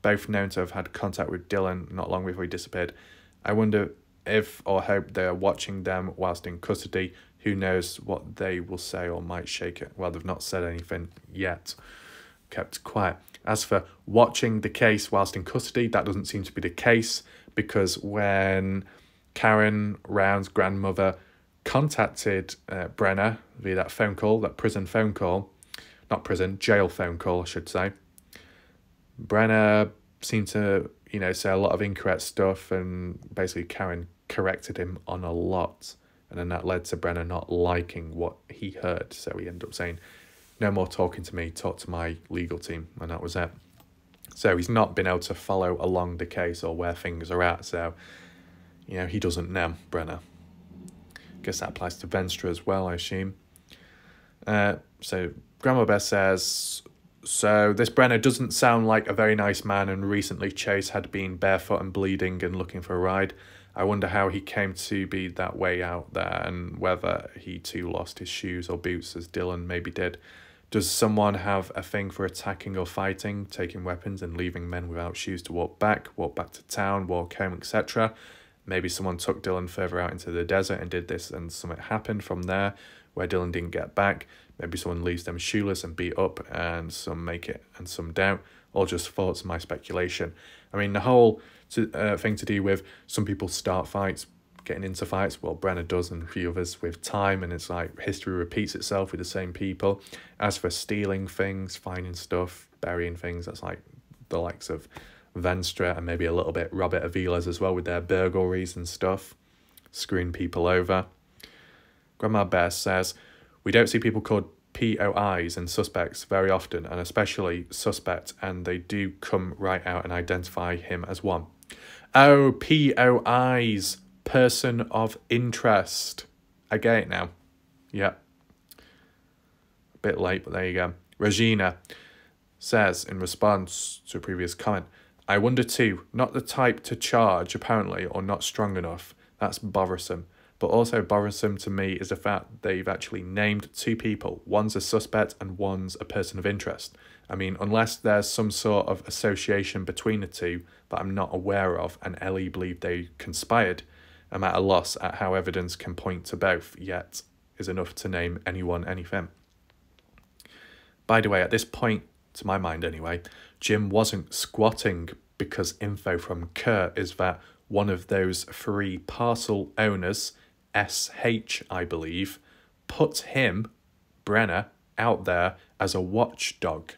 both known to have had contact with Dylan not long before he disappeared. I wonder if or hope they are watching them whilst in custody. Who knows what they will say or might shake it? Well, they've not said anything yet, kept quiet. As for watching the case whilst in custody, that doesn't seem to be the case because when Karen Round's grandmother contacted uh, Brenner via that phone call, that prison phone call, not prison, jail phone call, I should say, Brenner seemed to, you know, say a lot of incorrect stuff and basically Karen corrected him on a lot. And then that led to Brenner not liking what he heard. So he ended up saying, no more talking to me, talk to my legal team. And that was it. So he's not been able to follow along the case or where things are at. So, you know, he doesn't know, Brenner. Guess that applies to Venstra as well, I assume. Uh, so Grandma Beth says, so this Brenner doesn't sound like a very nice man and recently Chase had been barefoot and bleeding and looking for a ride. I wonder how he came to be that way out there and whether he too lost his shoes or boots as Dylan maybe did. Does someone have a thing for attacking or fighting, taking weapons and leaving men without shoes to walk back, walk back to town, walk home, etc.? Maybe someone took Dylan further out into the desert and did this and something happened from there where Dylan didn't get back. Maybe someone leaves them shoeless and beat up and some make it and some don't. All just thoughts, my speculation. I mean, the whole to, uh, thing to do with some people start fights, getting into fights. Well, Brenner does, and a few others with time, and it's like history repeats itself with the same people. As for stealing things, finding stuff, burying things, that's like the likes of Venstra and maybe a little bit Robert Aviles as well with their burglaries and stuff, screwing people over. Grandma Bear says, We don't see people called POIs and suspects very often, and especially suspect, and they do come right out and identify him as one. Oh, POIs, person of interest. I get it now. Yep. A bit late, but there you go. Regina says in response to a previous comment, I wonder too, not the type to charge apparently, or not strong enough. That's bothersome. But also bothersome to me is the fact they've actually named two people. One's a suspect and one's a person of interest. I mean, unless there's some sort of association between the two that I'm not aware of and LE believed they conspired, I'm at a loss at how evidence can point to both, yet is enough to name anyone anything. By the way, at this point, to my mind anyway, Jim wasn't squatting because info from Kurt is that one of those three parcel owners SH, I believe, put him, Brenner, out there as a watchdog.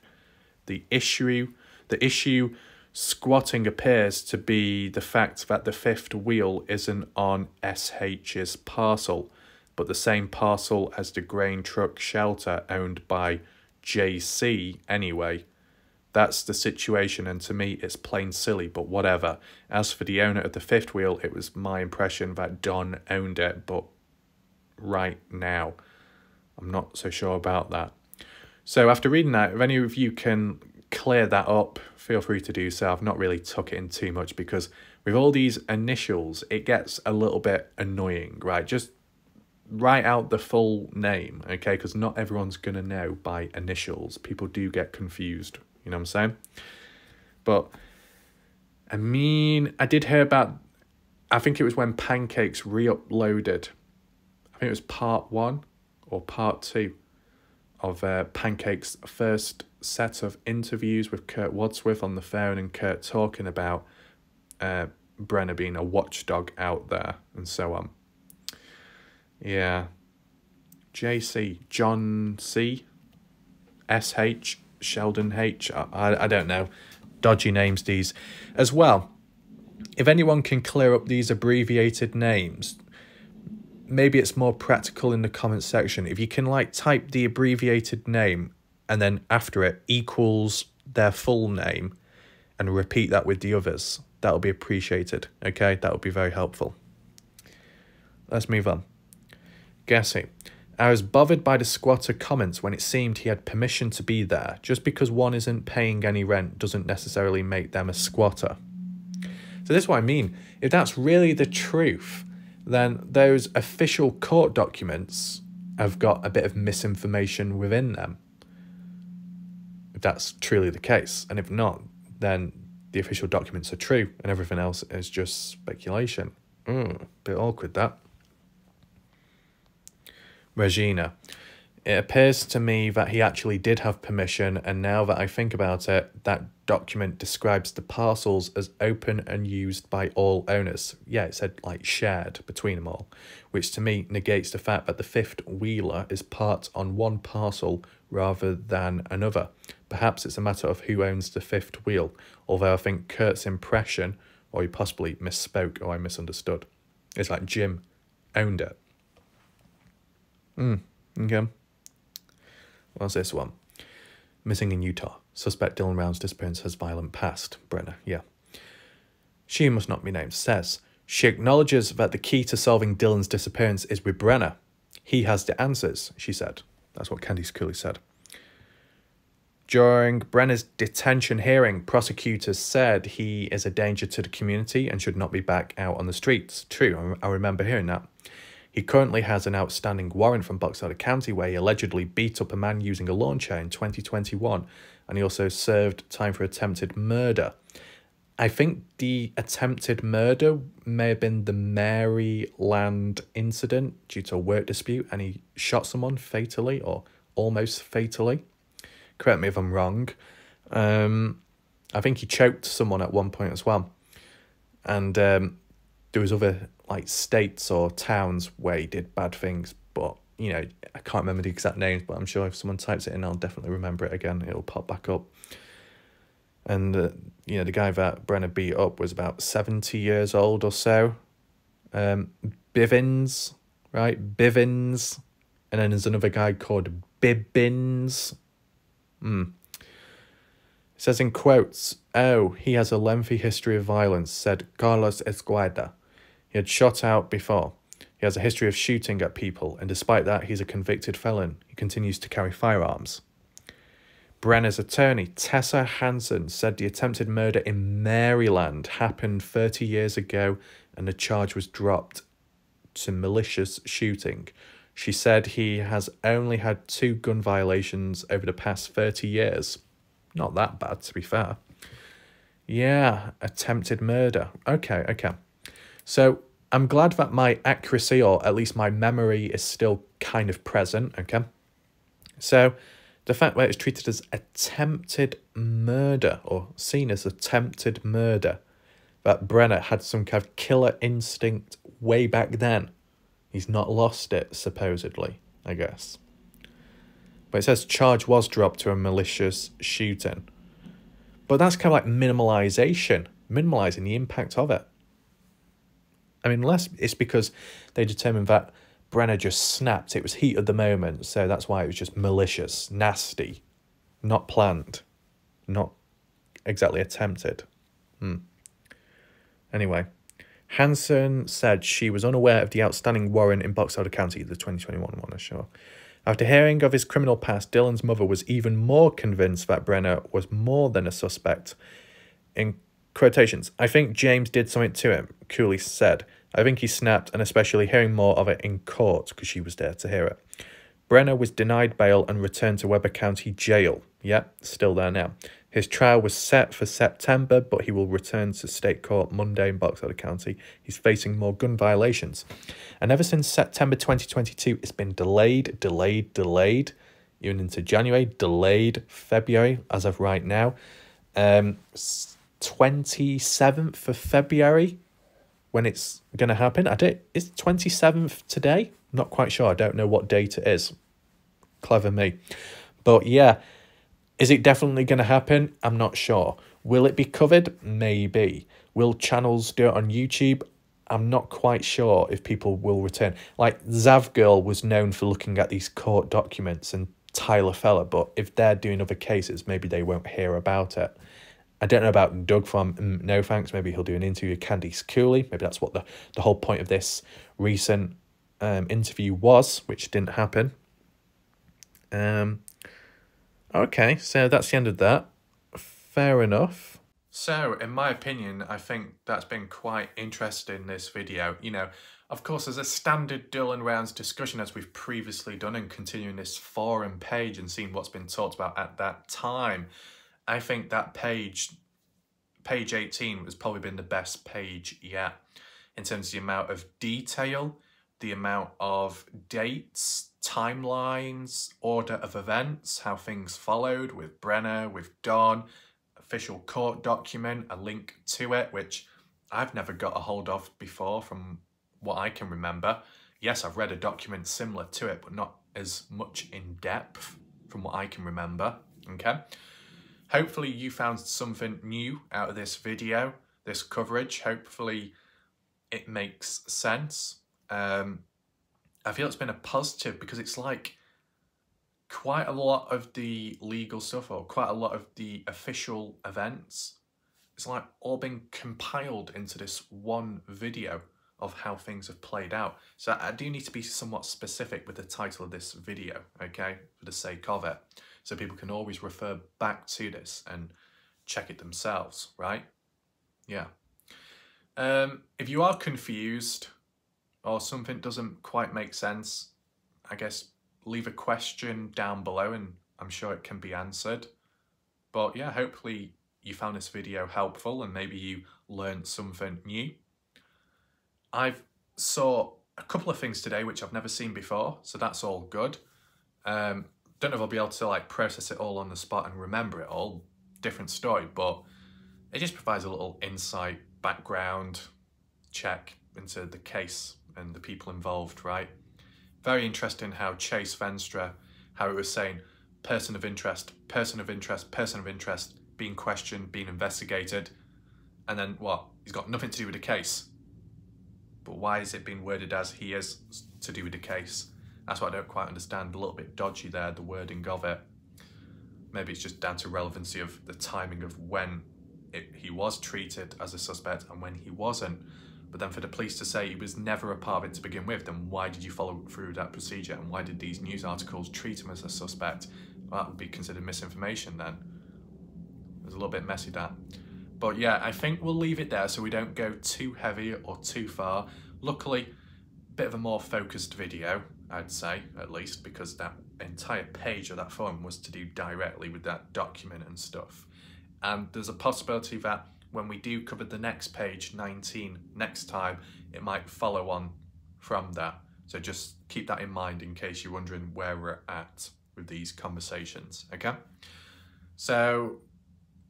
The issue, the issue squatting appears to be the fact that the fifth wheel isn't on SH's parcel, but the same parcel as the grain truck shelter owned by JC anyway. That's the situation, and to me, it's plain silly, but whatever. As for the owner of the fifth wheel, it was my impression that Don owned it, but right now, I'm not so sure about that. So after reading that, if any of you can clear that up, feel free to do so. I've not really took it in too much because with all these initials, it gets a little bit annoying, right? Just write out the full name, okay? Because not everyone's going to know by initials. People do get confused you know what I'm saying? But I mean, I did hear about. I think it was when Pancakes re-uploaded. I think it was part one or part two of uh, Pancake's first set of interviews with Kurt Wadsworth on the phone and Kurt talking about uh, Brenner being a watchdog out there and so on. Yeah. JC, John C, SH, Sheldon H. I, I don't know. Dodgy names these. As well, if anyone can clear up these abbreviated names, maybe it's more practical in the comment section. If you can like type the abbreviated name and then after it equals their full name and repeat that with the others, that will be appreciated. Okay, that would be very helpful. Let's move on. Guessing. I was bothered by the squatter comments when it seemed he had permission to be there. Just because one isn't paying any rent doesn't necessarily make them a squatter. So this is what I mean. If that's really the truth, then those official court documents have got a bit of misinformation within them. If that's truly the case. And if not, then the official documents are true and everything else is just speculation. Mm, bit awkward that. Regina. It appears to me that he actually did have permission, and now that I think about it, that document describes the parcels as open and used by all owners. Yeah, it said like shared between them all, which to me negates the fact that the fifth wheeler is part on one parcel rather than another. Perhaps it's a matter of who owns the fifth wheel, although I think Kurt's impression, or he possibly misspoke or I misunderstood, is like Jim owned it. Hmm, okay. What's this one? Missing in Utah. Suspect Dylan Round's disappearance has violent past. Brenner, yeah. She must not be named, says. She acknowledges that the key to solving Dylan's disappearance is with Brenner. He has the answers, she said. That's what Candice Cooley said. During Brenner's detention hearing, prosecutors said he is a danger to the community and should not be back out on the streets. True, I remember hearing that. He currently has an outstanding warrant from Elder County where he allegedly beat up a man using a lawn chair in 2021, and he also served time for attempted murder. I think the attempted murder may have been the Maryland incident due to a work dispute, and he shot someone fatally or almost fatally. Correct me if I'm wrong. Um, I think he choked someone at one point as well, and um, there was other like states or towns where he did bad things, but you know, I can't remember the exact names, but I'm sure if someone types it in, I'll definitely remember it again. It'll pop back up. And, uh, you know, the guy that Brenner beat up was about 70 years old or so. Um, Bivens, right? Bivins, And then there's another guy called Bibbins. Hmm. It says in quotes, oh, he has a lengthy history of violence, said Carlos Esqueda. Had shot out before. He has a history of shooting at people, and despite that, he's a convicted felon. He continues to carry firearms. Brenner's attorney, Tessa Hanson, said the attempted murder in Maryland happened 30 years ago and the charge was dropped to malicious shooting. She said he has only had two gun violations over the past 30 years. Not that bad, to be fair. Yeah, attempted murder. Okay, okay. So I'm glad that my accuracy, or at least my memory, is still kind of present, okay? So the fact that it's treated as attempted murder, or seen as attempted murder, that Brenner had some kind of killer instinct way back then. He's not lost it, supposedly, I guess. But it says charge was dropped to a malicious shooting. But that's kind of like minimalization, minimalizing the impact of it. I mean, unless it's because they determined that Brenner just snapped. It was heat of the moment, so that's why it was just malicious, nasty, not planned, not exactly attempted. Hmm. Anyway, Hanson said she was unaware of the outstanding warrant in Box Elder County, the 2021 one, I'm sure. After hearing of his criminal past, Dylan's mother was even more convinced that Brenner was more than a suspect. In Quotations. I think James did something to him, Cooley said. I think he snapped, and especially hearing more of it in court, because she was there to hear it. Brenner was denied bail and returned to Weber County Jail. Yep, still there now. His trial was set for September, but he will return to state court Monday in Box Elder County. He's facing more gun violations. And ever since September 2022, it's been delayed, delayed, delayed, even into January, delayed February as of right now. Um, 27th of February when it's going to happen. I don't, is 27th today? Not quite sure. I don't know what date it is. Clever me. But yeah, is it definitely going to happen? I'm not sure. Will it be covered? Maybe. Will channels do it on YouTube? I'm not quite sure if people will return. Like Zavgirl was known for looking at these court documents and Tyler Feller, but if they're doing other cases, maybe they won't hear about it. I don't know about Doug from mm, No Thanks. Maybe he'll do an interview with Candice Cooley. Maybe that's what the, the whole point of this recent um, interview was, which didn't happen. Um, okay, so that's the end of that. Fair enough. So, in my opinion, I think that's been quite interesting, this video. You know, Of course, there's a standard Dylan Rounds discussion, as we've previously done, and continuing this forum page and seeing what's been talked about at that time, I think that page, page 18, has probably been the best page yet in terms of the amount of detail, the amount of dates, timelines, order of events, how things followed with Brenner, with Don, official court document, a link to it, which I've never got a hold of before from what I can remember. Yes, I've read a document similar to it, but not as much in depth from what I can remember, okay? Hopefully you found something new out of this video, this coverage. Hopefully it makes sense. Um, I feel it's been a positive because it's like quite a lot of the legal stuff or quite a lot of the official events, it's like all been compiled into this one video of how things have played out. So I do need to be somewhat specific with the title of this video, okay, for the sake of it. So people can always refer back to this and check it themselves, right? Yeah. Um, if you are confused or something doesn't quite make sense, I guess leave a question down below and I'm sure it can be answered. But yeah, hopefully you found this video helpful and maybe you learned something new. I've saw a couple of things today which I've never seen before, so that's all good. Um, don't know if I'll be able to like process it all on the spot and remember it all, different story, but it just provides a little insight, background check into the case and the people involved, right? Very interesting how Chase Venstra, how it was saying person of interest, person of interest, person of interest, being questioned, being investigated, and then what? He's got nothing to do with the case. But why is it being worded as he is to do with the case? That's what I don't quite understand. A little bit dodgy there, the wording of it. Maybe it's just down to relevancy of the timing of when it, he was treated as a suspect and when he wasn't. But then for the police to say he was never a part of it to begin with, then why did you follow through that procedure? And why did these news articles treat him as a suspect? Well, that would be considered misinformation then. It was a little bit messy that. But yeah, I think we'll leave it there so we don't go too heavy or too far. Luckily, a bit of a more focused video, I'd say, at least, because that entire page of that forum was to do directly with that document and stuff. And there's a possibility that when we do cover the next page, 19, next time, it might follow on from that. So just keep that in mind in case you're wondering where we're at with these conversations, okay? So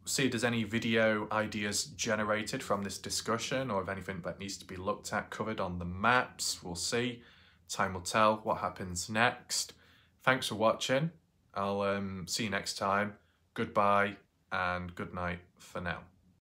see if there's any video ideas generated from this discussion or if anything that needs to be looked at covered on the maps. We'll see. Time will tell what happens next. Thanks for watching. I'll um, see you next time. Goodbye and good night for now.